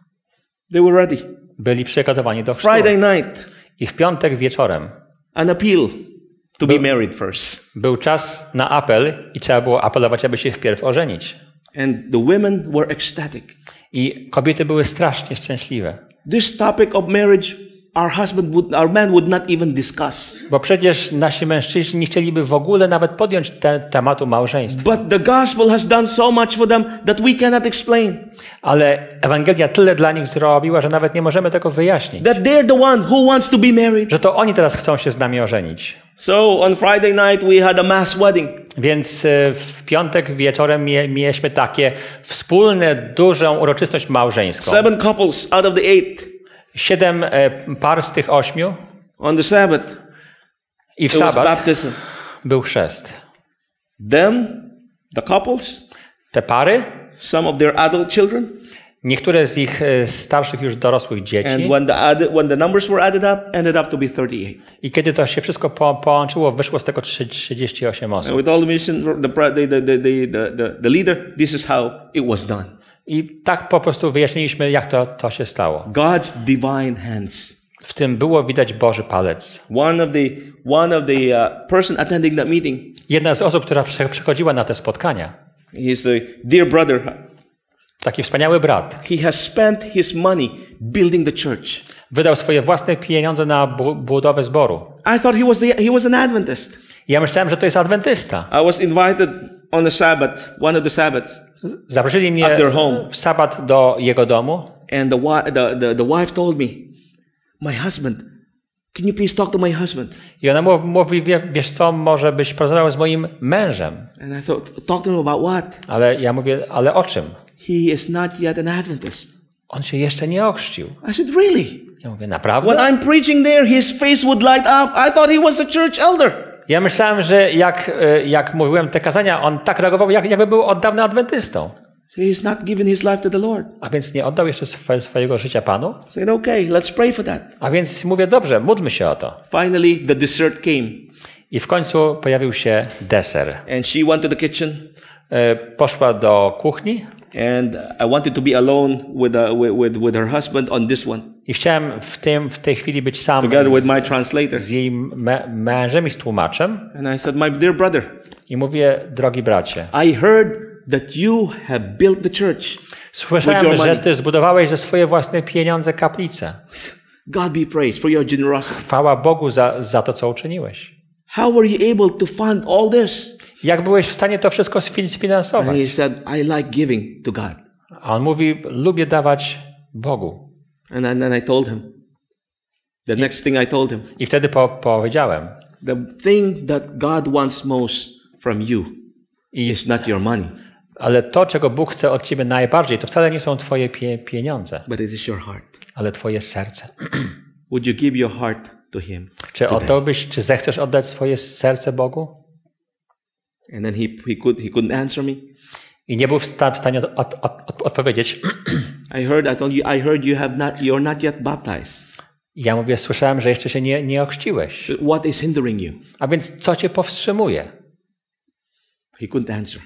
they were ready. byli przygotowani do chrztu. Friday night, I w piątek wieczorem an appeal to be married first. był czas na apel i trzeba było apelować, aby się wpierw ożenić. And the women were ecstatic. I kobiety były strasznie szczęśliwe. This topic of marriage, our husband would, our man would not even discuss. Bo przecież nasi mężczyźni nie chcieliby w ogóle nawet podjąć te, tematu małżeństwa. But the gospel has done so much for them that we cannot explain. Ale Ewangelia tyle dla nich zrobiła, że nawet nie możemy tego wyjaśnić. That they're the one who wants to be married. Że to oni teraz chcą się z nami ożenić. So on Friday night, we had a mass wedding. Więc e, w piątek wieczorem mie- mieliśmy takie wspólne, dużą uroczystość małżeńską. Seven couples out of the eight. Siedem e, par z tych ośmiu On the Sabbath, i w sabat był chrzest. Them, the couples, Te pary, some of their adult children, Niektóre z ich e, starszych już dorosłych And dzieci. when the, added, when the numbers were added up, ended up to be 38. I kiedy to się wszystko po, połączyło, wyszło z tego trzy- 38 And osób. with all the mission, the, the, the, the, the, the leader, this is how it was done. I tak po prostu wyjaśniliśmy, jak to, to się stało. God's divine hands. W tym było widać Boży palec. One of the one of the uh, person attending that meeting, Jedna z osób, która przychodziła na te spotkania, he's a dear brother. taki wspaniały brat, He has spent his money building the church. wydał swoje własne pieniądze na bu- budowę zboru. I thought he was the, he was an Adventist. Ja myślałem, że to jest adwentysta. I was invited on the Sabbath, one of the Sabbaths, Zaprosili mnie At their home. w sabat do jego domu and the, the, the, the wife told me, My husband, can you please talk to my husband? i ona mów- mówi, wie, wiesz co, może byś porozmawiał z moim mężem. And I thought, Talk to him about what? Ale ja mówię, ale o czym? He is not yet an Adventist. On się jeszcze nie ochrzcił. I said, Really? Ja mówię, When naprawdę? I'm preaching there, his face would light up. I thought he was a church elder. Ja myślałem, że jak, e, jak mówiłem te kazania, on tak reagował, jak, jakby był od dawna adwentystą. So he's not given his life to the Lord. A więc nie oddał jeszcze swojego życia Panu. Said, Okay, let's pray for that. A więc mówię, dobrze, módlmy się o to. Finally, the dessert came, I w końcu pojawił się deser. and she went to the kitchen, E, Poszła do kuchni and I wanted to be alone with, uh, with, with, with her husband on this one, i chciałem w, tym, w tej chwili być sam z, z jej mę- mężem i z tłumaczem. And I said, My dear brother, I mówię, drogi bracie, I heard that you have built the church. Słyszałem, że ty zbudowałeś ze swoje własne pieniądze kaplicę. God be praised for your generosity. Chwała Bogu za, za to, co uczyniłeś. How were you able to fund all this? Jak byłeś w stanie to wszystko sfi- And sfinansować? he said, I like giving to God. A on mówi, lubię dawać Bogu. And then, then I told him. The next thing I told him, I wtedy po, powiedziałem, the thing that God wants most from you I, is not your money, ale to, czego Bóg chce od ciebie najbardziej, to wcale nie są twoje pie, pieniądze, but it is your heart. ale twoje serce. Would you give your heart to Him? Czy oddałbyś, czy zechcesz oddać swoje serce Bogu? And then he, he, could, he couldn't answer me. I nie był w sta- w stanie od, od, od, odpowiedzieć. I heard, I told you, I heard you have not, you're not yet baptized. Ja mówię, słyszałem, że jeszcze się nie, nie ochrzciłeś. So what is hindering you? A więc co cię powstrzymuje? He couldn't answer.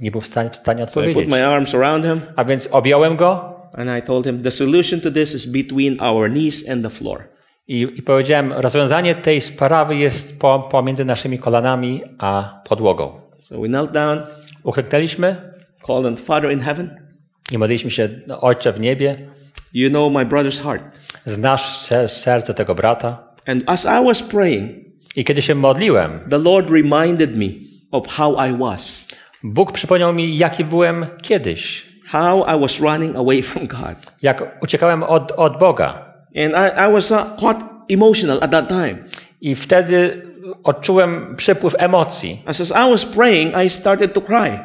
Nie był w stanie, w stanie So I put odpowiedzieć. my arms around him A więc objąłem go and I told him, the solution to this is between our knees and the floor. i, i powiedziałem, rozwiązanie tej sprawy jest po, pomiędzy naszymi kolanami a podłogą. So we knelt down, Uklęknęliśmy called Father in heaven. i modliliśmy się, Ojcze w niebie, You know my brother's heart. znasz se- serce tego brata. And as I was praying, I kiedy się modliłem, the Lord reminded me of how I was, Bóg przypomniał mi, jaki byłem kiedyś, how I was running away from God. jak uciekałem od, od Boga. And I, I was caught emotional at that time. I wtedy odczułem przypływ emocji. As I was praying, I started to cry.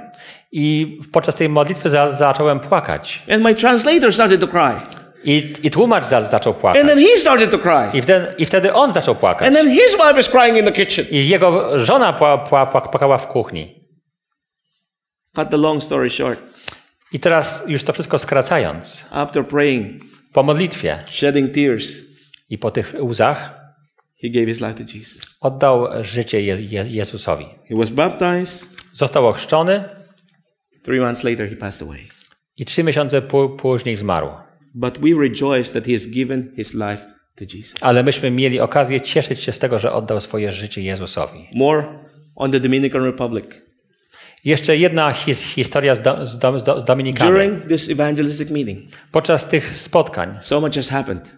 I podczas tej modlitwy za, zacząłem płakać. And my translator started to cry. I, i tłumacz za, zaczął And płakać. then he started to cry. I wtedy, I wtedy on zaczął płakać. And then his wife is crying in the kitchen. I jego żona pła, pła, pła, płakała w kuchni. Cut the long story short. I teraz już to wszystko skracając, After praying, po modlitwie shedding tears, i po tych łzach he gave his life to Jesus. oddał życie Je, Je, Jezusowi. He was baptized. Został ochrzczony Three months later, he passed away. i trzy miesiące pó- później zmarł. But we rejoice that he has given his life to Jesus. Ale myśmy mieli okazję cieszyć się z tego, że oddał swoje życie Jezusowi. More on the Dominican Republic. Jeszcze jedna his, historia z, do, z, do, z, do, z Dominikami. During this evangelistic meeting, Podczas tych spotkań so much has happened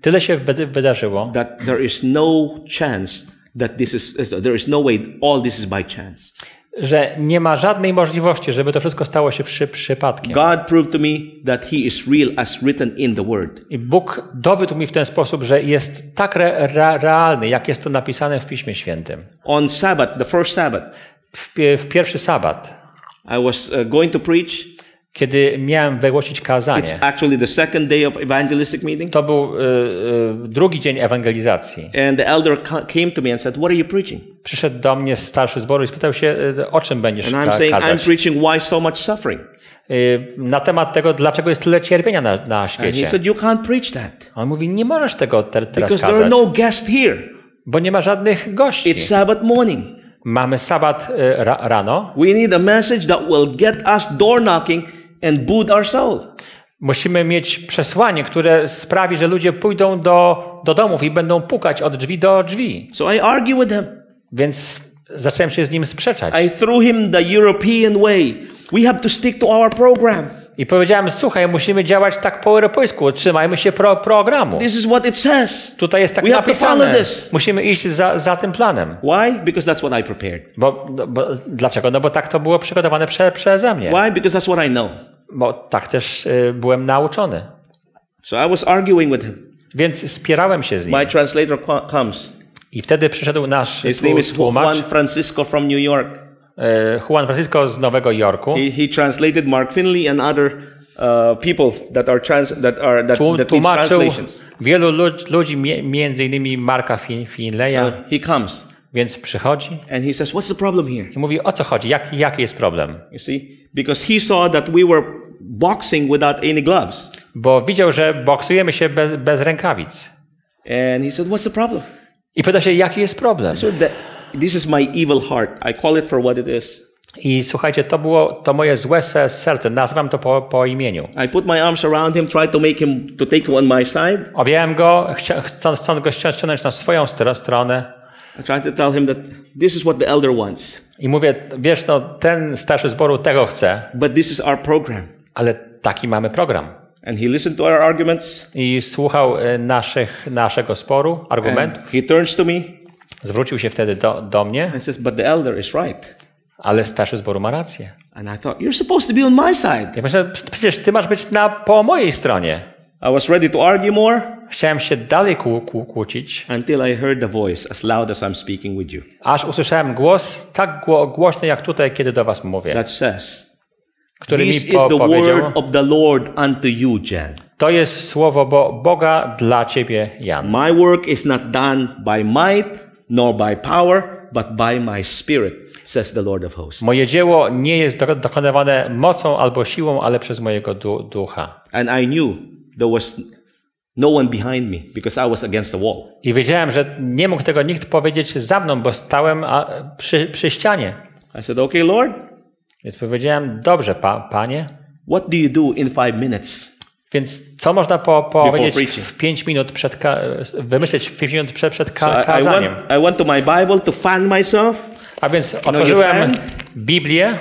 tyle się wyda- wydarzyło, that there is no chance that this is, is- there is no way all this is by chance. Że nie ma żadnej możliwości, żeby to wszystko stało się przy, przypadkiem. God proved to me that he is real as written in the word. I Bóg dowiódł mi w ten sposób, że jest tak re, re, realny, jak jest to napisane w Piśmie Świętym. On Sabbath, the first Sabbath, W, w pierwszy sabat, I was uh, going to preach. Kiedy miałem wygłosić kazanie, It's actually the second day of evangelistic meeting. to był y, y, drugi dzień ewangelizacji. And the elder ca- came to me and said, What are you preaching? Przyszedł do mnie starszy zboru i spytał się, y, o czym będziesz And I'm ka- saying, I'm kazać. preaching why so much suffering. y, na temat tego, dlaczego jest tyle cierpienia na, na And he świecie. said, You can't preach that On mówi, nie możesz tego te, teraz because there are kazać, no guests here. bo nie ma żadnych gości. It's Sabbath morning. Mamy sabat ra, rano, We need a message that will get us door knocking and boot our soul. musimy mieć przesłanie, które sprawi, że ludzie pójdą do, do domów i będą pukać od drzwi do drzwi. So I argue with him. Więc zacząłem się z nim sprzeczać. I threw him the European way. We have to stick to our program. I powiedziałem, słuchaj, musimy działać tak po europejsku, trzymajmy się pro, programu. This is what it says. Tutaj jest tak We napisane. Musimy iść za, za tym planem. Why? Because that's what I prepared. Bo, no, bo, dlaczego? No bo tak to było przygotowane prze, przeze mnie. Why? Because that's what I know. Bo tak też y, byłem nauczony. So I was arguing with him. Więc spierałem się z nim. My translator co- comes. I wtedy przyszedł nasz His name is Juan Francisco from New York. Y, Juan Francisco z Nowego Jorku. He, he translated Mark Finley and other uh, people that are trans that are that, that Tłumaczył wielu lud, ludzi, mie- między innymi Marka Fin, Finleya, So he comes więc przychodzi and he says, "What's the problem here?" i mówi, o co chodzi, Jak, jaki jest problem? You see, because he saw that we were boxing without any gloves, Bo widział, że boksujemy się bez, bez rękawic. and he said, "What's the problem?" I pyta się, jaki jest problem? So that this is my evil heart. I call it for what it is. I słuchajcie, to było to moje złe se- serce, nazywam to po, po imieniu. I put my arms around him, tried to make him to take him on my side. Go, chcia- chcąc, chcąc go ścią- ściągnąć na swoją stro- stronę I tried to tell him that this is what the elder wants, i mówię, wiesz, no ten starszy zboru tego chce, but this is our program. ale taki mamy program. And he listened to our arguments. I słuchał y, naszych, naszego sporu, argumentów, And he turns to me zwrócił się wtedy do, do mnie, and says, "But the elder is right." ale starszy zboru ma rację. And I thought, "You're supposed to be on my side." Ja myślę, przecież ty masz być na, po mojej stronie. I was ready to argue more Chciałem się dalej kłó, kłó, kłócić, until I heard the voice as loud as I'm speaking with you aż usłyszałem głos tak gło, głośny jak tutaj, kiedy do was mówię, that says, który mi This is po, the powiedział, word of the Lord unto you, Jan. to jest słowo Bo, Boga dla ciebie, Jan. My work is not done by might nor by power, but by my spirit, says the Lord of hosts. Moje dzieło nie jest do, dokonywane mocą albo siłą, ale przez mojego du, ducha. And I knew there was no one behind me because I was against the wall. I wiedziałem, że nie mógł tego nikt powiedzieć za mną, bo stałem a, przy, przy ścianie. I said, Okay, Lord, Więc powiedziałem, dobrze, pa, panie. what do you do in five minutes? Więc co można po, powiedzieć w pięć minut przed, wymyśleć w pięć minut przed, przed So ka- I, I, kazaniem? went, I went to my Bible to fan myself A więc otworzyłem? Biblię,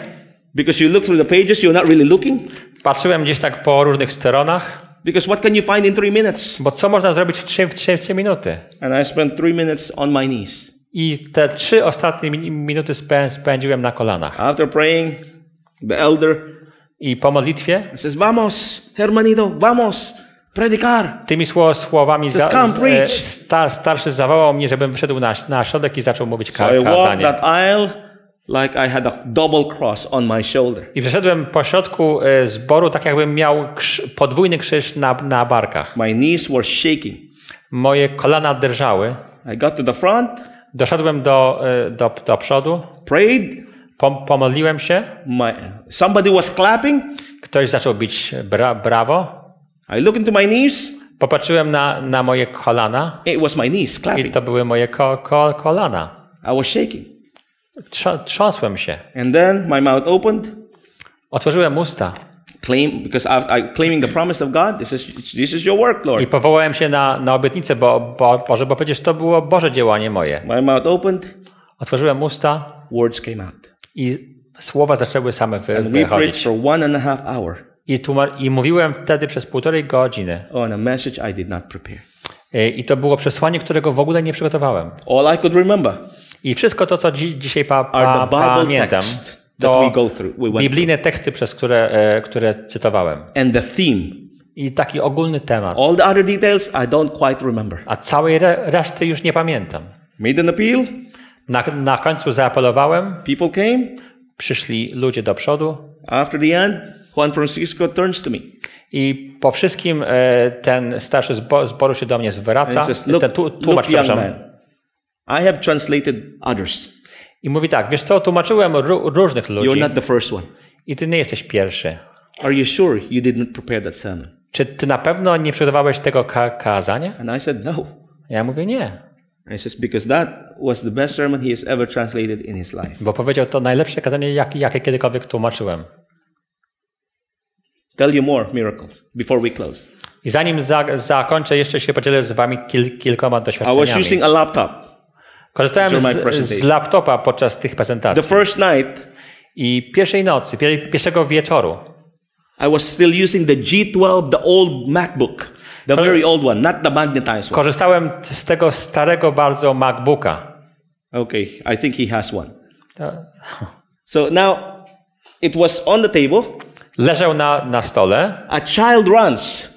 because you look through the pages, you're not really looking. patrzyłem gdzieś tak po różnych stronach, Because what can you find in three minutes? bo co można zrobić w trzy, w trzy, w trzy minuty? And I spent three minutes on my knees. I te trzy ostatnie mi- minuty spę, spędziłem na kolanach. After praying, the elder I po modlitwie says, Vamos, hermanito, vamos, predicar. tymi sło, słowami za, e, sta, starszy zawołał mnie, żebym wszedł na, na środek i zaczął mówić ka, kazanie. that aisle like I had a double cross on my shoulder. I przeszedłem po środku e, zboru tak jakbym miał podwójny krzyż na, na barkach. My knees were shaking. Moje kolana drżały. I got to the front, Doszedłem do, e, do, do przodu, prayed. Pom, pomodliłem się. My, somebody was clapping. Ktoś zaczął bić bra, brawo. I looked into my knees. Popatrzyłem na, na moje kolana It was my knees i clapping. to były moje ko, ko, kolana. I was shaking. Trza, trząsłem się. And then my mouth opened. Otworzyłem usta Claim because I, I claiming the promise of God. This is this is your work, i Lord. powołałem się na, na obietnicę, bo, bo, Boże, bo przecież to było Boże dzieło, a nie moje. My mouth opened. Otworzyłem usta Words came out. I słowa zaczęły same wy, And we preached wychodzić. for one and a half hour I, tłuma- I mówiłem wtedy przez półtorej godziny. on a message I did not prepare. Y, I to było przesłanie, którego w ogóle nie przygotowałem. All I could remember I wszystko to, co dzi- dzisiaj pa- are pa- the Bible pamiętam, texts that we to go through. We went biblijne teksty, przez które, e, które cytowałem. and the theme. I taki ogólny temat. All the other details I don't quite remember. A całej re- reszty już nie pamiętam. Made an appeal. Na, na końcu zaapelowałem, People came. przyszli ludzie do przodu After the end, Juan Francisco turns to me i po wszystkim e, ten starszy zbo- zboru się do mnie zwraca, says, "Look, ten tu, look, tłumacz, young man. I have translated others. i mówi tak, wiesz co, tłumaczyłem ró- różnych You're ludzi not the first one. i ty nie jesteś pierwszy. Are you sure you prepare that sermon? Czy ty na pewno nie przygotowałeś tego ka kazania? And I said, No. Ja mówię, nie. And he says, Because that was the best sermon he has ever translated in his life. Bo powiedział, to najlepsze kazanie, jak, jakie kiedykolwiek tłumaczyłem. Tell you more miracles before we close. I zanim za, zakończę, jeszcze się podzielę z wami kil, kilkoma I was doświadczeniami. using a laptop. Korzystałem z, z laptopa podczas tych The prezentacji. first night, I pierwszej nocy, pier- pierwszego wieczoru, I was still using the G12, the old MacBook, the very old one, not the magnetized one. korzystałem z tego starego bardzo MacBooka. Okay, I think he has one. So now it was on the table. Leżał na, na stole A child runs,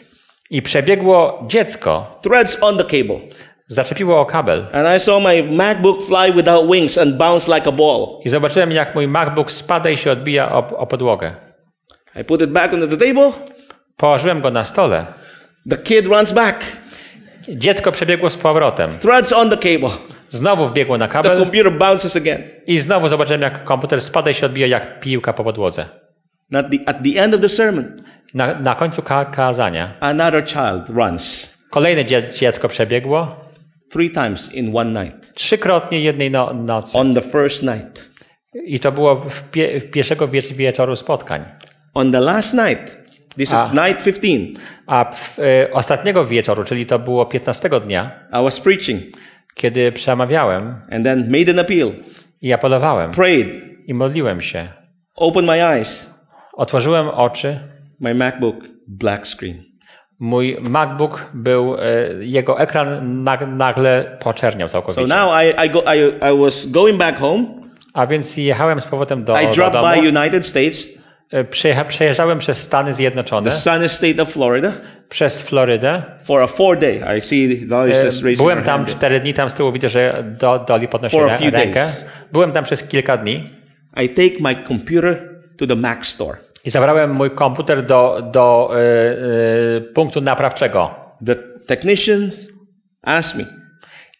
i przebiegło dziecko, threads on the cable. zaczepiło o kabel. And I saw my MacBook fly without wings and bounce like a ball. I zobaczyłem, jak mój MacBook spada i się odbija o, o podłogę. I put it back on the table. Położyłem go na stole. The kid runs back, Dziecko przebiegło z powrotem. threads on the cable. Znowu wbiegło na The kabel computer bounces again. i znowu zobaczyłem, jak komputer spada i się odbija jak piłka po podłodze. The, at the end of the sermon, Na, na końcu ka kazania another child runs kolejne dzie dziecko przebiegło three times in one night. trzykrotnie jednej no nocy. On the first night. I to było w, pie w pierwszego wiecz wieczoru spotkań. On the last night, this is night 15, A w, e, ostatniego wieczoru, czyli to było 15 dnia, I was preaching kiedy przemawiałem and then made an appeal, i apelowałem prayed, i modliłem się, opened my eyes, otworzyłem oczy. my MacBook, black screen. Mój MacBook był, e, jego ekran nag nagle poczerniał So całkowicie. now I, I, go, I, I was going back home. A więc jechałem z powrotem do, I do dropped domu. by United States, Przejecha, przejeżdżałem przez Stany Zjednoczone, the sunny state of Florida, przez Florydę. for a four day. I see Dolly E, raising Byłem tam cztery dni, tam z tyłu widzę, że do, Doli podnosi For a few rękę. days. Byłem tam przez kilka dni I take my computer to the Mac store. i zabrałem mój komputer do, do e, e, punktu naprawczego. The technicians asked me,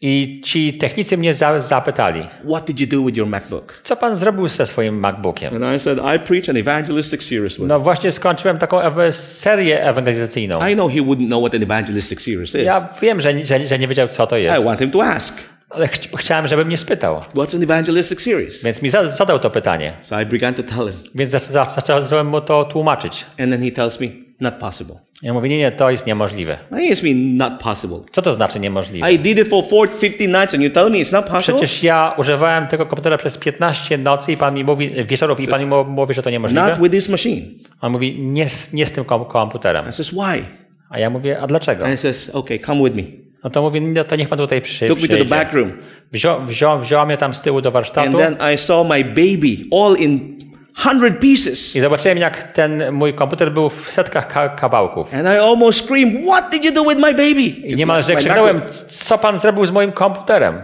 I ci technicy mnie za, zapytali, What did you do with your MacBook? co pan zrobił ze swoim MacBookiem? And I said, I preach an evangelistic series with No właśnie skończyłem taką serię ewangelizacyjną. I know he wouldn't know what an evangelistic series is. Ja wiem, że, że, że nie wiedział, co to I jest, want him to ask, ale ch chciałem, żeby mnie spytał. What's an evangelistic series? Więc mi za zadał to pytanie. So I began to tell him. Więc zac- zac- zacząłem mu to tłumaczyć. And then he tells me, Not possible. Ja mówię, nie, nie, to jest niemożliwe. You mean, not possible? Co to znaczy niemożliwe? I did it for four, 15 nights and you tell me it's not possible? Przecież ja używałem tego komputera przez 15 nocy i pan mi mówi, wieczorów i pan mi mówi, że to niemożliwe. Not with this machine. On mówi, nie, z- nie z tym kom komputerem. I says, Why? A ja mówię, a dlaczego? And he says, Okay, come with me. No to mówi, no to niech pan tutaj przy, Took me to the przyjdzie. back room. Wziął, wziął, wziął mnie tam z tyłu do warsztatu And then I saw my baby all in 100 pieces. i zobaczyłem, jak ten mój komputer był w setkach ka kawałków. And I almost screamed, What did you do with my baby? I niemalże krzyknąłem, co pan zrobił z moim komputerem?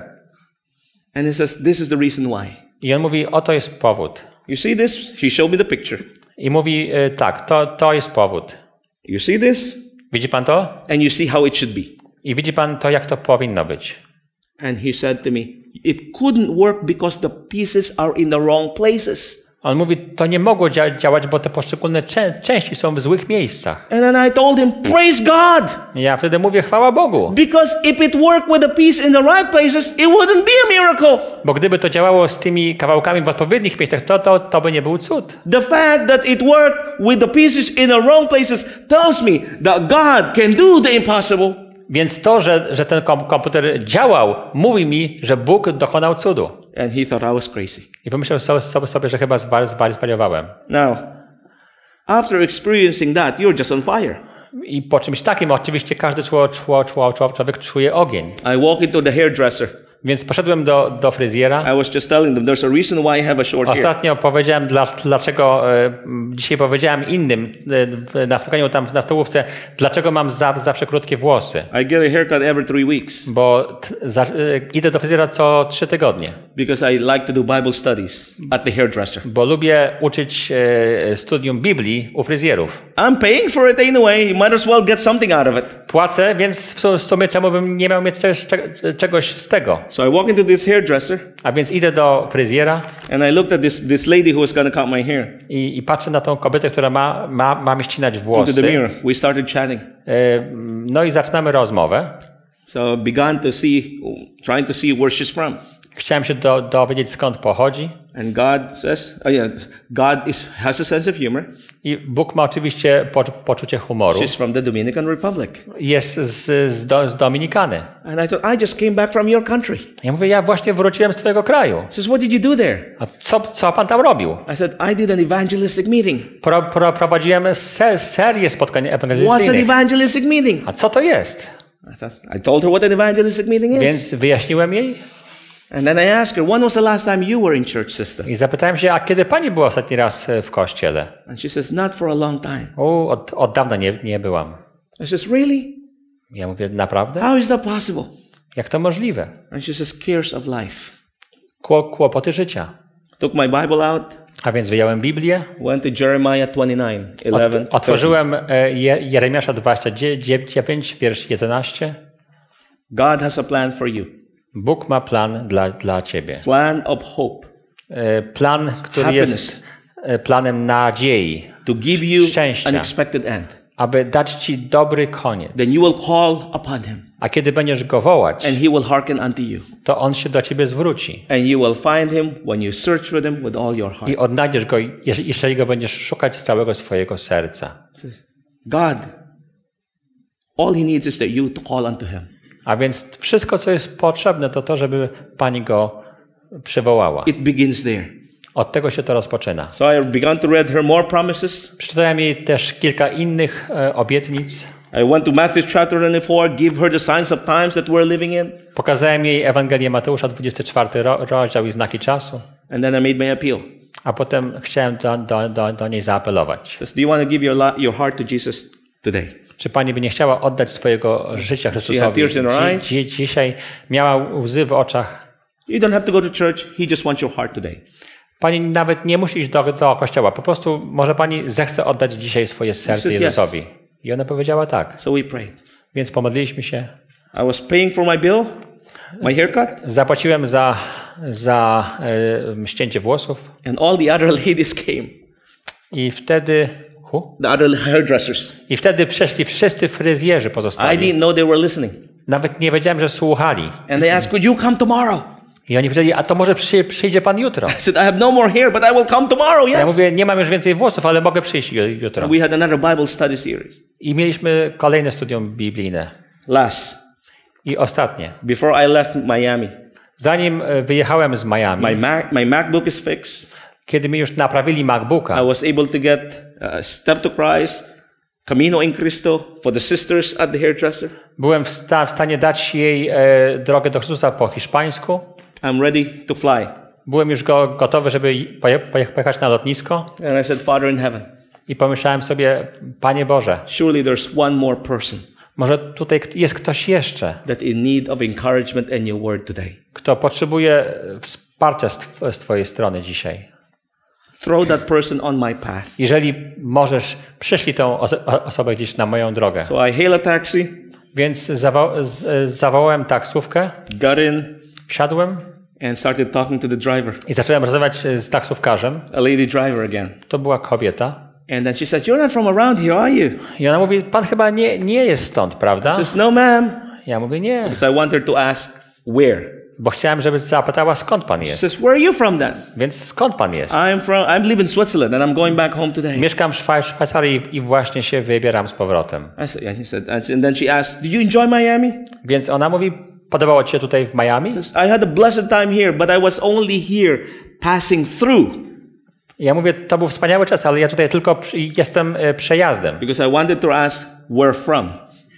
And he says, This is the reason why. I on mówi, oto jest powód. You see this? He showed me the picture. I mówi, y, tak, to, to jest powód. You see this? Widzi pan to? And you see how it should be. I widzi pan to, jak to powinno być. And he said to me, It couldn't work because the pieces are in the wrong places. On mówi, to nie mogło dzia działać, bo te poszczególne czę części są w złych miejscach. And then I told him, Praise God! Ja wtedy mówię, chwała Bogu. Because if it worked with the piece in the right places, it wouldn't be a miracle. Bo gdyby to działało z tymi kawałkami w odpowiednich miejscach, to, to, to by nie był cud. The fact that it worked with the pieces in the wrong places tells me that God can do the impossible. Więc to, że, że ten kom komputer działał, mówi mi, że Bóg dokonał cudu. And he thought I was crazy. I pomyślał so- so- sobie, że chyba zwar- zwar- zwariowałem. Now, after experiencing that, you're just on fire. I po czymś takim oczywiście każdy czło, czło, czło, czło, człowiek czuje ogień. I walk into the hairdresser. Więc poszedłem do, do fryzjera. I was just telling them there's a reason why I have a short hair. Ostatnio powiedziałem, dla, dlaczego, e, dzisiaj powiedziałem innym e, na spotkaniu tam na stołówce, dlaczego mam za, zawsze krótkie włosy. I get a haircut every three weeks. Bo t, za, e, idę do fryzjera co trzy tygodnie. Because I like to do Bible studies at the hairdresser. bo lubię uczyć e, studium Biblii u fryzjerów. I'm paying for it anyway. You might as well get something out of it. Płacę, więc w su- w sumie czemu bym nie miał mieć czegoś, z tego? So I walk into this hairdresser A więc idę do fryzjera and I looked at this, this lady who was going to cut my hair i, i patrzę na tą kobietę, która ma, ma, ma mi ścinać into the włosy. mirror. We started chatting. E, No i zaczynamy rozmowę. So began to see, trying to see where she's from. Chciałem się do, dowiedzieć skąd pochodzi. And God says, oh yeah, God is, has a sense of humor. I Bóg ma oczywiście po, poczucie humoru. She's from the Dominican Republic. Jest z, z, do, z Dominikany. And I thought, I just came back from your country. Ja mówię, ja właśnie wróciłem z twojego kraju. Says, what did you do there? A co, co pan tam robił? I said, I did an evangelistic meeting. Pro, pro, prowadziłem se, serię spotkań What's an ewangelizacyjnych. evangelistic meeting? A co to jest? I thought, I told her what an evangelistic meeting is. Więc wyjaśniłem jej And then I asked her, when was the last time you were in church, sister? i zapytałem się, a kiedy pani była ostatni raz e, w kościele? And she says, not for a long time. O, od, od dawna nie, nie byłam. I says, really? Ja mówię, naprawdę? How is that possible? Jak to możliwe? And she says, cares of life. Kło, kłopoty życia. Took my Bible out, A więc wyjąłem Biblię, went to Jeremiah 29, 11. Ot, otworzyłem e, Je- Jeremiasza 29, wiersz 11. God has a plan for you. Bóg ma plan dla, dla ciebie. Plan of hope E, Plan, który Happiness. jest e, planem nadziei, to give you Szczęścia. an expected end. aby dać ci dobry koniec. Then you will call upon him A kiedy będziesz go wołać, and he will hearken unto you. to on się do ciebie zwróci. And you will find him when you search for him with all your heart. I odnajdziesz go, jeż- jeżeli go będziesz szukać z całego swojego serca. God, all he needs is that you to call unto him. A więc wszystko, co jest potrzebne, to to, żeby pani go przywołała. It begins there. Od tego się to rozpoczyna. So I began to read her more promises. Przeczytałem jej też kilka innych e, obietnic. I went to Matthew chapter 24, give her the signs of times that we're living in. Pokazałem jej Ewangelię Mateusza, 24 ro- rozdział i znaki czasu. And then I made my appeal. A potem chciałem do, do, do, do niej zaapelować. Says, do you want to give your, your heart to Jesus today? Czy pani by nie chciała oddać swojego życia Chrystusowi? Dzi- dzisiaj miała łzy w oczach. You don't have to go to church. He just wants your heart today. Pani nawet nie musi iść do, do kościoła. Po prostu może pani zechce oddać dzisiaj swoje serce yes. Jezusowi. I ona powiedziała tak. So we prayed. Więc pomodliliśmy się. I was paying for my bill, my haircut, Zapłaciłem za, za e, ścięcie włosów and all the other ladies came. i wtedy... Hu? The other hairdressers. I wtedy przeszli wszyscy fryzjerzy I pozostali. didn't know they were listening. Nawet nie wiedziałem, że słuchali. And they asked, Could you come tomorrow? I oni powiedzieli, a to może przy, przyjdzie pan jutro. I said, I have no more hair, but I will come tomorrow. Ja Yes. mówię, nie mam już więcej włosów, ale mogę przyjść ju- jutro. We had another Bible study series. I mieliśmy kolejne studium biblijne. Last, I ostatnie. before I left Miami, Zanim e, wyjechałem z Miami, my, Mac, my MacBook is fixed. kiedy mi już naprawili MacBooka, I was able to get uh, Step to Christ, Camino in Cristo for the sisters at the hairdresser. byłem w, sta w stanie dać jej e, drogę do Chrystusa po hiszpańsku. I'm ready to fly. Byłem już go, gotowy, żeby poje poje- pojechać na lotnisko And I said, Father in heaven, i pomyślałem sobie, Panie Boże, surely there's one more person może tutaj jest ktoś jeszcze, that in need of encouragement and your word today. kto potrzebuje wsparcia z Twojej strony dzisiaj. Throw that person on my path. Jeżeli możesz, przyszli tą oso osobę gdzieś na moją drogę. So I hail a taxi, Więc zawo z zawołałem taksówkę, got in, wsiadłem and started talking to the driver, i zacząłem rozmawiać z taksówkarzem. a lady driver again. To była kobieta. And then she said, You're not from around here, are you? I ona mówi, pan chyba nie, nie jest stąd, prawda? I says, No, ma'am. Ja mówię, nie, Because I want her to ask, Where? Bo chciałem, żeby zapytała, skąd pan She jest. says, Where are you from then? Więc skąd pan jest? I'm from, I'm live in Switzerland and I'm going back home today. Mieszkam w Szwaj- Szwajcarii i właśnie się wybieram z powrotem. I said, and he said, and then she asked, Did you enjoy Miami? Więc ona mówi, podobało ci się tutaj w Miami? Says, I had a blessed time here, but I was only here passing through I ja mówię, to był wspaniały czas, ale ja tutaj tylko jestem e, przejazdem, because I wanted to ask where from.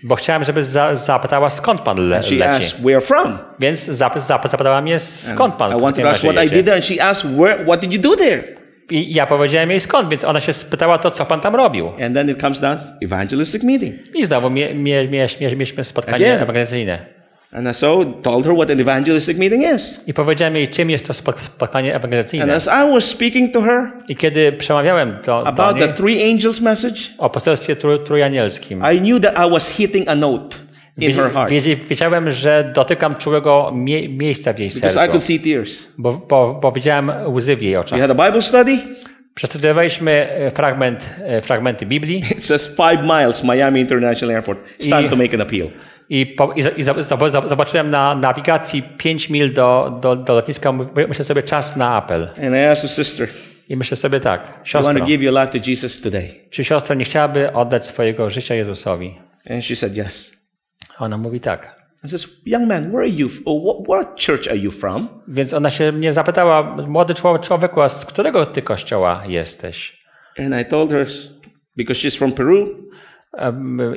Bo chciałem, żeby za, zapytała, skąd pan le, She leci. asked, Where from? Więc zap, zap, zapytała mnie, skąd pan I wanted to ask I jedzie. did there, and she asked, Where? What did you do there? I ja powiedziałem jej skąd, więc ona się spytała to, co pan tam robił. And then it comes down evangelistic meeting. I znowu mie, mie, mie, mie, mieliśmy spotkanie Again. ewangelizacyjne. And I so told her what an evangelistic meeting is. I powiedziałem jej, czym jest to spot- spotkanie And ewangelizacyjne. as I was speaking to her I kiedy przemawiałem do, do about niej the three angels message, o poselstwie trój, trójanielskim, I knew that I was hitting a note in her heart wiedziałem, że dotykam czułego mie miejsca w jej because I sercu, could see tears. bo, bo, bo widziałem łzy w jej We oczach. had a Bible study. Przeczytywaliśmy e, fragment, e, fragmenty Biblii It says five miles, Miami International Airport. It's time I- to make an appeal. I, po, i, i zobaczyłem na nawigacji 5 mil do, do, do lotniska. Myślę sobie czas na apel. And I asked the sister, I myślę sobie tak, siostro, to give your life to Jesus today. czy siostra nie chciałaby oddać swojego życia Jezusowi? And she said, Yes. Ona mówi tak. I says, Young man, where are you? Or what, what church are you from? Więc ona się mnie zapytała, młody człowiek, człowieku, a z którego ty kościoła jesteś? And I told her, Because she's from Peru,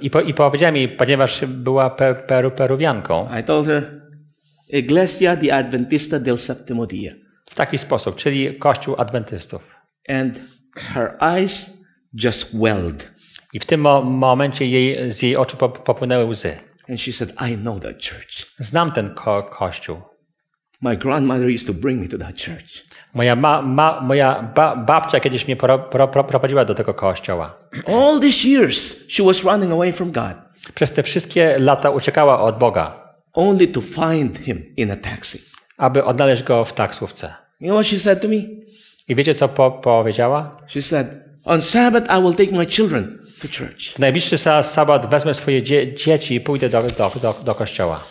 I, po, I powiedziałem jej, ponieważ była pe, peru, peruwianką, I told her, Iglesia de Adventista del Séptimo Dia. w taki sposób, czyli Kościół Adwentystów. And her eyes just welled. I w tym mo- momencie jej, z jej oczu pop- popłynęły łzy. And she said, I know that church. Znam ten ko- kościół. My grandmother used to bring me to that church. Moja, ma, ma, moja ba, babcia kiedyś mnie pro, pro, pro, prowadziła do tego kościoła. All these years, she was running away from God, Przez te wszystkie lata uciekała od Boga, only to find Him in a taxi. aby odnaleźć go w taksówce. You know what she said to me? I wiecie, co po, powiedziała? She said, On Sabbath, I will take my children to church. W najbliższy sa- sabat wezmę swoje dzie, dzieci i pójdę do, do, do, do kościoła.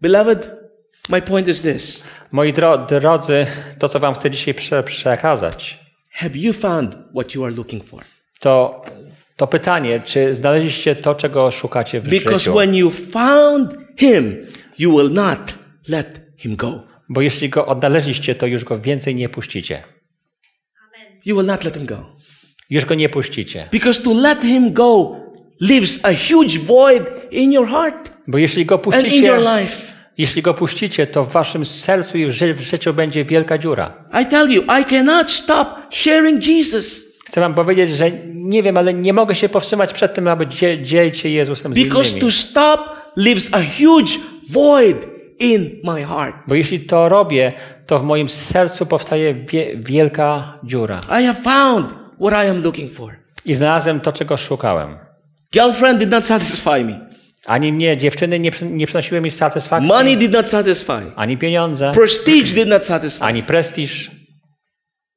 Beloved, my point is this Moi dro, drodzy, to co wam chcę dzisiaj prze, przekazać, Have you found what you are looking for? to, to pytanie, czy znaleźliście to, czego szukacie w Because życiu? when you found Him, you will not let Him go. Bo jeśli go odnaleźliście, to już go więcej nie puścicie. You will not let Him go. Już go nie puścicie. Because to let Him go leaves a huge void in your heart Bo jeśli go and in puścicie, your life. Jeśli go puścicie, to w waszym sercu i w ży- w życiu będzie wielka dziura. I tell you, I cannot stop sharing Jesus Chcę wam powiedzieć, że nie wiem, ale nie mogę się powstrzymać przed tym, aby dzie- dzielić się Jezusem z because innymi. to stop leaves a huge void in my heart. Bo jeśli to robię, to w moim sercu powstaje wie- wielka dziura. I have found what I am looking for. I znalazłem to, czego szukałem. Girlfriend did not satisfy me. Ani mnie dziewczyny nie, nie przynosiły mi satysfakcji, Money did not satisfy. ani pieniądze, Prestige did not satisfy. ani prestiż,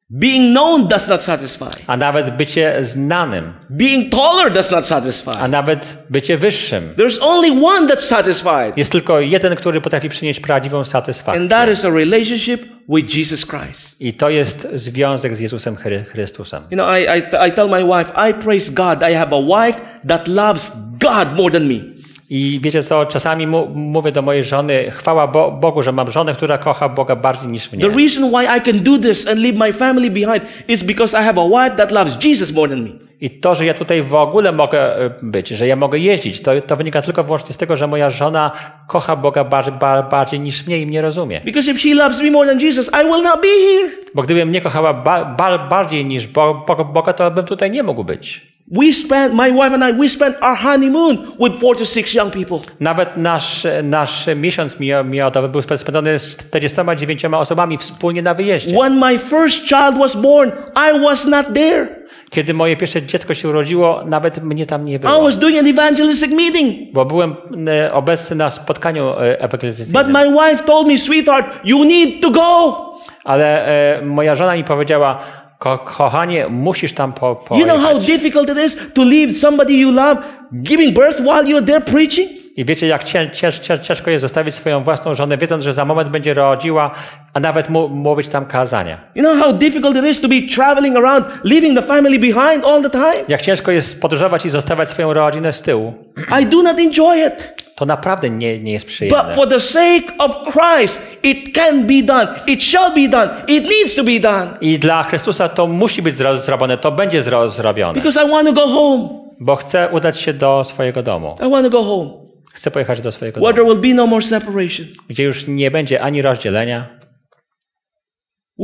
Being known does not satisfy. a nawet bycie znanym, Being taller does not satisfy. a nawet bycie wyższym. There's only one that's satisfied, Jest tylko jeden, który potrafi przynieść prawdziwą and satysfakcję. that is a relationship with Jesus Christ. I to jest związek z Jezusem Chry- Chrystusem. You know, I, I, I tell my wife, I praise God. I have a wife that loves God more than me. I wiecie co, czasami mówię do mojej żony, chwała Bo, Bogu, że mam żonę, która kocha Boga bardziej niż mnie. The reason why I can do this and leave my family behind is because I have a wife that loves Jesus more than me. I to, że ja tutaj w ogóle mogę e, być, że ja mogę jeździć, to, to wynika tylko wyłącznie z tego, że moja żona kocha Boga bardziej, ba, bardziej niż mnie i mnie rozumie. Because if she loves me more than Jesus, I will not be here. Bo gdybym mnie kochała ba, ba, bardziej niż Bo, Bo, Boga, to bym tutaj nie mógł być. We spent, my wife and I, we spent our honeymoon with four to six young people. Nawet nasz, nasz miesiąc mio- miodowy był spędzony z 49 osobami wspólnie na wyjeździe. When my first child was born, I was not there. Kiedy moje pierwsze dziecko się urodziło, nawet mnie tam nie I było. was doing an evangelistic meeting. Bo byłem e, obecny na spotkaniu e, But ewangelizacyjnym. my wife told me, sweetheart, you need to go. Ale e, moja żona mi powiedziała, ko kochanie, musisz tam po, You know how pojechać. difficult it is to leave somebody you love giving birth while you're there preaching? I wiecie, jak cię, cięż, cięż, ciężko jest zostawić swoją własną żonę, wiedząc, że za moment będzie rodziła, a nawet mu, mówić tam kazania. You know how difficult it is to be traveling around, leaving the family behind all the time? Jak ciężko jest podróżować i zostawiać swoją rodzinę z tyłu. I do not enjoy it. To naprawdę nie, nie jest But przyjemne. for the sake of Christ, it can be done. It shall be done. It needs to be done. I dla Chrystusa to musi być zro- zrobione, to będzie zro zrobione. Because I want to go home. Bo chcę udać się do swojego domu. I want to go home. Chcę pojechać do swojego Where domu, there will be no more separation. gdzie już nie będzie ani rozdzielenia.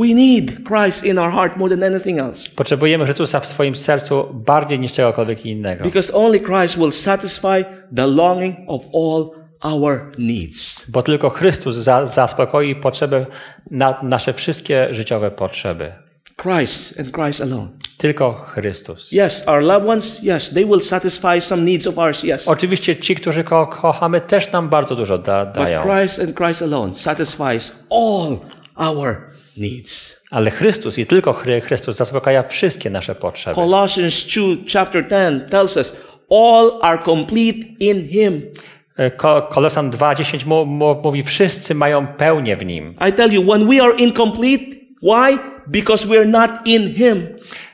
We need Christ in our heart more than anything else. Potrzebujemy Chrystusa w swoim sercu bardziej niż czegokolwiek innego. Because only Christ will satisfy the longing of all our needs. Bo tylko Chrystus za, zaspokoi potrzeby, na, nasze wszystkie życiowe potrzeby. Christ and Christ alone. Tylko Chrystus. Yes, our loved ones, yes, they will satisfy some needs of ours, yes. Oczywiście ci, którzy ko kochamy, też nam bardzo dużo da But dają. Christ and Christ alone satisfies all our needs. Ale Chrystus i tylko Chry- Chrystus zaspokaja wszystkie nasze potrzeby. Colossians 2, chapter 10 tells us all are complete in Him. Ko Kolosan 2,10 mu, mu, mówi, wszyscy mają pełnię w Nim. I tell you, when we are incomplete, why? Because we're not in Him.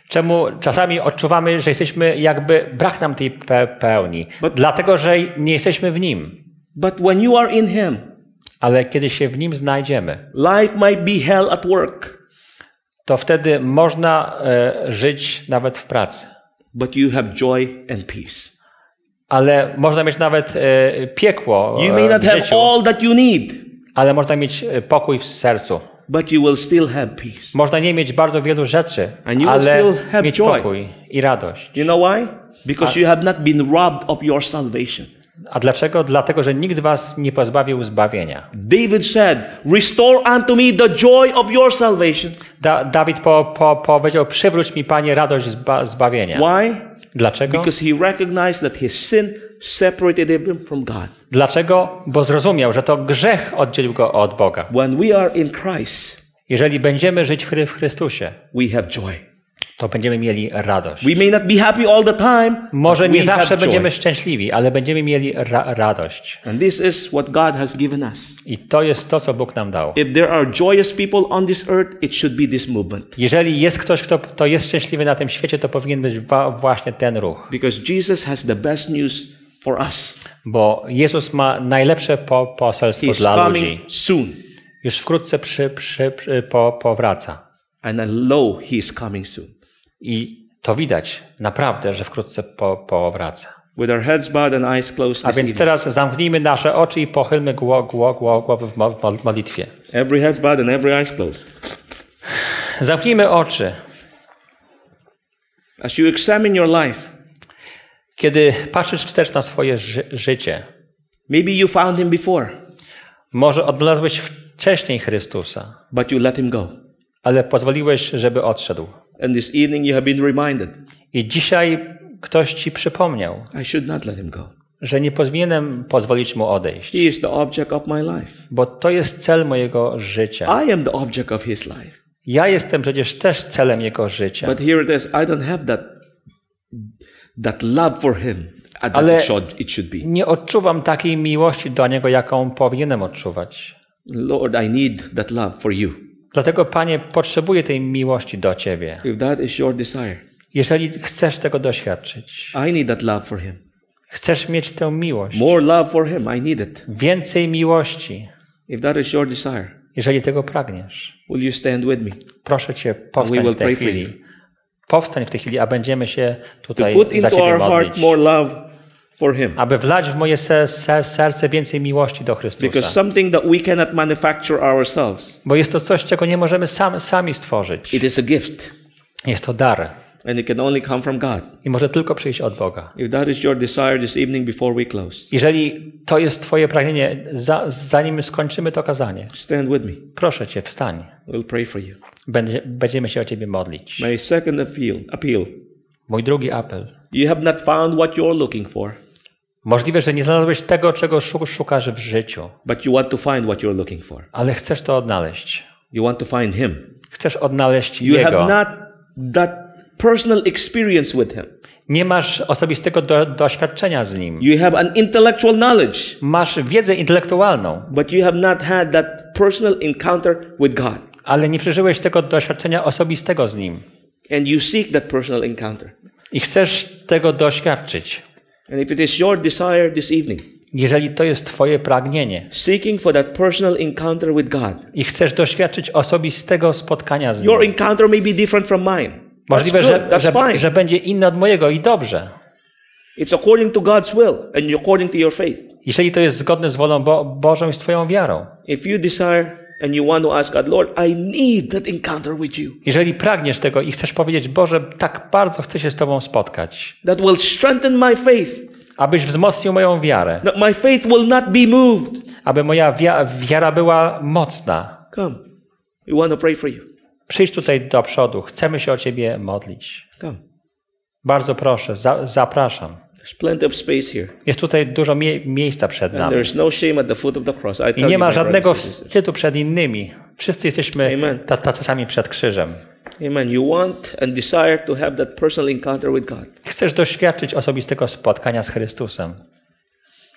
Czemu czasami odczuwamy, że jesteśmy jakby, brak nam tej pe pełni. But- Dlatego, że nie jesteśmy w Nim. But when you are in Him, Ale kiedy się w Nim znajdziemy, life might be hell at work, to wtedy można e, żyć nawet w pracy. but you have joy and peace. Ale można mieć nawet e, piekło You e, may not have życiu, all that you need, ale można mieć e, pokój w sercu. but you will still have peace. Można nie mieć bardzo wielu rzeczy, you ale mieć joy. pokój i radość. You know why? Because you have not been robbed of your salvation. A dlaczego? Dlatego, że nikt was nie pozbawił zbawienia. David said, Restore unto me the joy of your salvation. Da, Dawid po, po, powiedział, przywróć mi Panie radość zba, zbawienia. Why? Dlaczego? Because he recognized that his sin separated him from God. Dlaczego? Bo zrozumiał, że to grzech oddzielił go od Boga. When we are in Christ, Jeżeli będziemy żyć w Chry- w Chrystusie, we have joy. To będziemy mieli radość. We may not be happy all the time, Może nie zawsze będziemy szczęśliwi, ale będziemy mieli ra radość. And this is what God has given us. I to jest to, co Bóg nam dał. If there are joyous people on this earth, it should be this movement. Jeżeli jest ktoś, kto to jest szczęśliwy na tym świecie, to powinien być właśnie ten ruch. Because Jesus has the best news for us. Bo Jezus ma najlepsze po poselstwo He's dla ludzi. soon. Już wkrótce przy, przy, przy, po, powraca. And lo, he is coming soon. I to widać naprawdę, że wkrótce po, powraca. With our heads bowed and eyes closed A więc teraz zamknijmy nasze oczy i pochylmy gło, gło, gło, głowy w mo- w modlitwie. Every head bowed and every eyes closed. Zamknijmy oczy. As you examine your life, Kiedy patrzysz wstecz na swoje ży życie, maybe you found him before, może odnalazłeś wcześniej Chrystusa, but you let him go. ale pozwoliłeś, żeby odszedł. And this evening you have been reminded, I dzisiaj ktoś ci przypomniał, I should not let him go. że nie powinienem pozwolić mu odejść, He is the object of my life. bo to jest cel mojego życia. I am the object of his life. Ja jestem przecież też celem jego życia. But here it is, I don't have that that love for him Ale-. Nie odczuwam takiej miłości do niego, jaką powinienem odczuwać. Lord, I need that love for you. Dlatego, Panie, potrzebuję tej miłości do Ciebie. If that is your desire, Jeżeli chcesz tego doświadczyć, I need that love for him. chcesz mieć tę miłość, More love for him, I need it. więcej miłości, If that is your desire, jeżeli tego pragniesz, will you stand with me? proszę Cię, powstań w tej chwili. Powstań w tej chwili, a będziemy się To tutaj put za Ciebie heart modlić. more love for him. Aby wlać w moje se- se- serce więcej miłości do Because Chrystusa. something that we cannot manufacture ourselves, Bo jest to coś, czego nie możemy sam, sami stworzyć. it is a gift. Jest to dar And it can only come from God. i może tylko przyjść od Boga. If that is your desire this evening before we close, Jeżeli to jest Twoje pragnienie, za, zanim skończymy to kazanie, stand with me. proszę Cię, wstań. We'll pray for you. Będzie, będziemy się o Ciebie modlić. My second appeal, appeal. Mój drugi apel. You have not found what you're looking for, Możliwe, że nie znalazłeś tego, czego szu- szukasz w życiu, but you want to find what you're looking for. ale chcesz to odnaleźć. You want to find him. Chcesz odnaleźć You Jego. have not that personal experience with him. Nie masz osobistego do, doświadczenia z Nim. You have an intellectual knowledge, Masz wiedzę intelektualną, but you have not had that personal encounter with God. ale nie przeżyłeś tego doświadczenia osobistego z Nim. And you seek that personal encounter. I chcesz tego doświadczyć. And if it is your desire this evening, Jeżeli to jest Twoje pragnienie seeking for that personal encounter with God, i chcesz doświadczyć osobistego spotkania z your Nim, encounter may be different from mine. That's możliwe, good. że, That's że, że będzie inny od mojego i dobrze. It's according to God's will and according to your faith. Jeżeli to jest zgodne z wolą Bo Bożą i z Twoją wiarą. If you desire and you want to ask God, Lord, I need that encounter with you, Jeżeli pragniesz tego i chcesz powiedzieć, Boże, tak bardzo chcę się z Tobą spotkać, that will strengthen my faith abyś wzmocnił moją wiarę, my faith will not be moved. aby moja wia- wiara była mocna. Come. We want to pray for you. Przyjdź tutaj do przodu, chcemy się o Ciebie modlić. Come. Bardzo proszę, za, zapraszam. Jest tutaj dużo mie- miejsca przed nami. there's no shame at the foot of the cross. I nie ma żadnego wstydu przed innymi. Wszyscy jesteśmy tacy sami przed krzyżem. Amen. You want and desire to have that personal encounter with God. Chcesz doświadczyć osobistego spotkania z Chrystusem.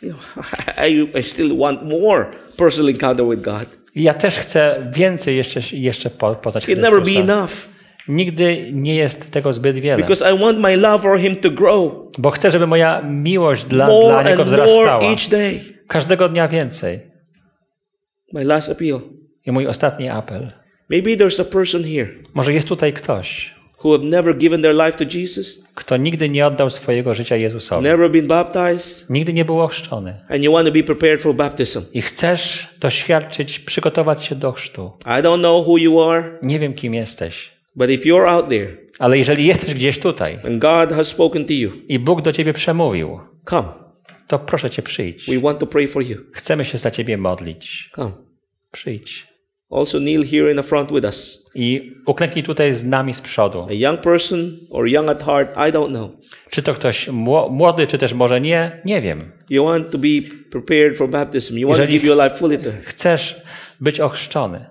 I, I still want more personal encounter with God. Ja też chcę więcej jeszcze, jeszcze po- poznać It never be Chrystusa. enough Nigdy nie jest tego zbyt wiele. because I want my love for Him to grow Bo chcę, żeby moja miłość dla, more dla Niego more wzrastała. each day. Każdego dnia więcej. My last appeal. I mój ostatni apel. Maybe there's a person here Może jest tutaj ktoś, who have never given their life to Jesus, kto nigdy nie oddał swojego życia Jezusowi. never been baptized, Nigdy nie był ochrzczony. and you want to be prepared for baptism. I chcesz doświadczyć, przygotować się do chrztu. I don't know who you are, Nie wiem, kim jesteś. But if you're out there Ale jeżeli jesteś gdzieś tutaj and God has spoken to you, i Bóg do ciebie przemówił, come. to proszę cię przyjdź. We want to pray for you. Chcemy się za ciebie modlić. Come. Przyjdź. Also kneel here in the front with us. I uklęknij tutaj z nami z przodu. A young person or young at heart, I don't know. Czy to ktoś mło- młody, czy też może nie, nie wiem. You want to be prepared for baptism. You want to give your life fully to. Chcesz być ochrzczony.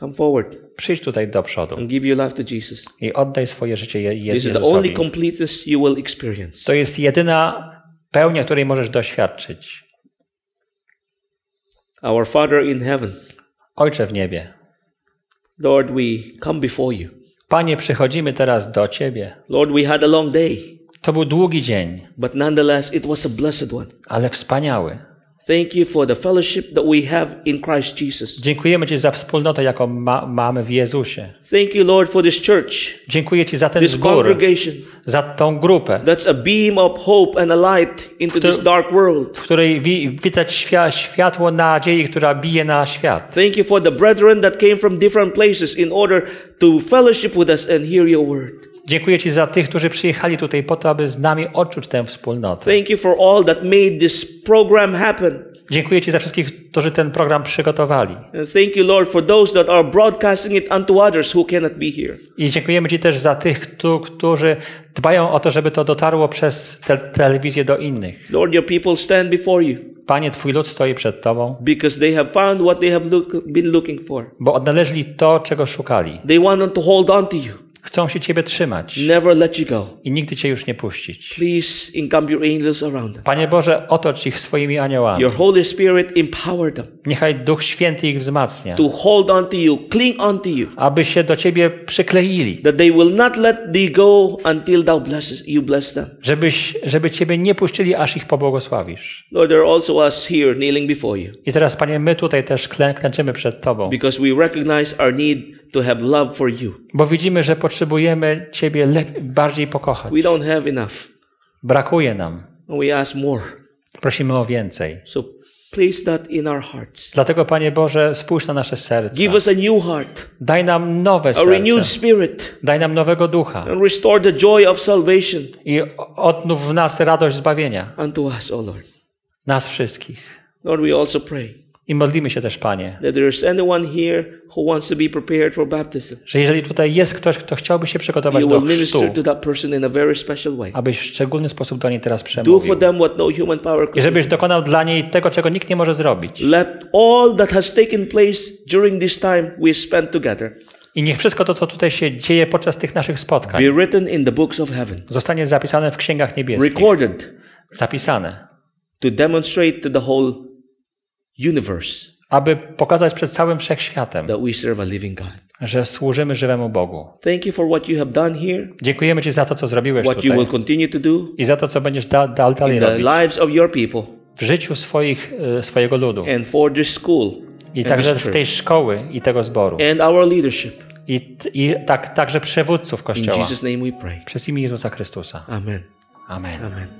Come forward Przyjdź tutaj do przodu and give your life to Jesus. i oddaj swoje życie Je- Je- This is the only Jezusowi. completeness you will experience. To jest jedyna pełnia, której możesz doświadczyć. Our Father in heaven, Ojcze w niebie, Lord, we come before you. Panie, przychodzimy teraz do Ciebie. Lord, we had a long day, To był długi dzień, but nonetheless, it was a blessed one. ale wspaniały. Thank you for the fellowship that we have in Christ Jesus. Dziękujemy Ci za wspólnotę, jaką ma, mamy w Jezusie. Thank you, Lord, for this church, Dziękuję Ci za ten this zbór, congregation za tą grupę, that's a beam of hope and a light into this dark world. w której wi- widać świa, światło nadziei, która bije na świat. Thank you for the brethren that came from different places in order to fellowship with us and hear your word. Dziękuję Ci za tych, którzy przyjechali tutaj po to, aby z nami odczuć tę wspólnotę. Thank you for all that made this program happen. Dziękuję Ci za wszystkich, którzy ten program przygotowali. And thank you, Lord, for those that are broadcasting it unto others who cannot be here. I dziękujemy Ci też za tych, któ- którzy dbają o to, żeby to dotarło przez te telewizję do innych. Lord, your people stand before you Panie, Twój lud stoi przed Tobą, because they have found what they have look, been looking for. bo odnaleźli to, czego szukali. They want to hold on to you, Chcą się Ciebie trzymać never let you go. i nigdy Cię już nie puścić. Please encamp your angels around them. Panie Boże, otocz ich swoimi aniołami. Your Holy Spirit empower them Niechaj Duch Święty ich wzmacnia, to hold on to you, cling on to you, aby się do Ciebie przykleili, that they will not let thee go until thou blesses, you bless them. żebyś, żeby Ciebie nie puścili, aż ich pobłogosławisz. Lord, there are also us here kneeling before you I teraz, Panie, my tutaj też klę, klęczymy przed Tobą, because we recognize our need to have love for you. bo widzimy, że potrzebujemy Ciebie lep- bardziej pokochać. We don't have enough, Brakuje nam. and we ask more. Prosimy o więcej. So place that in our hearts. Dlatego, Panie Boże, spójrz na nasze serca. Give us a new heart, Daj nam nowe a renewed serce. spirit, Daj nam nowego ducha and restore the joy of salvation i odnów w nas radość zbawienia. unto us, O Lord. Nas wszystkich. Lord, we also pray I modlimy się też, Panie, że jeżeli tutaj jest ktoś, kto chciałby się przygotować do chrztu, abyś w szczególny sposób do niej teraz przemówił. no I żebyś dokonał dla niej tego, czego nikt nie może zrobić. I niech wszystko to, co tutaj się dzieje podczas tych naszych spotkań, zostanie zapisane w księgach niebieskich. Zapisane, to demonstrate to the whole universe aby pokazać przed całym wszechświatem, that we serve a living God. że służymy żywemu Bogu. Thank you for what you have done here, Dziękujemy Ci za to, co zrobiłeś what you tutaj will continue to do i za to, co będziesz da, da, dalej in the robić lives of your people w życiu swoich, e, swojego ludu and for this school i także w tej szkoły i tego zboru and our leadership. i, i tak, także przewódców In Kościoła Jesus' name we pray. przez imię Jezusa Chrystusa. Amen. Amen. Amen.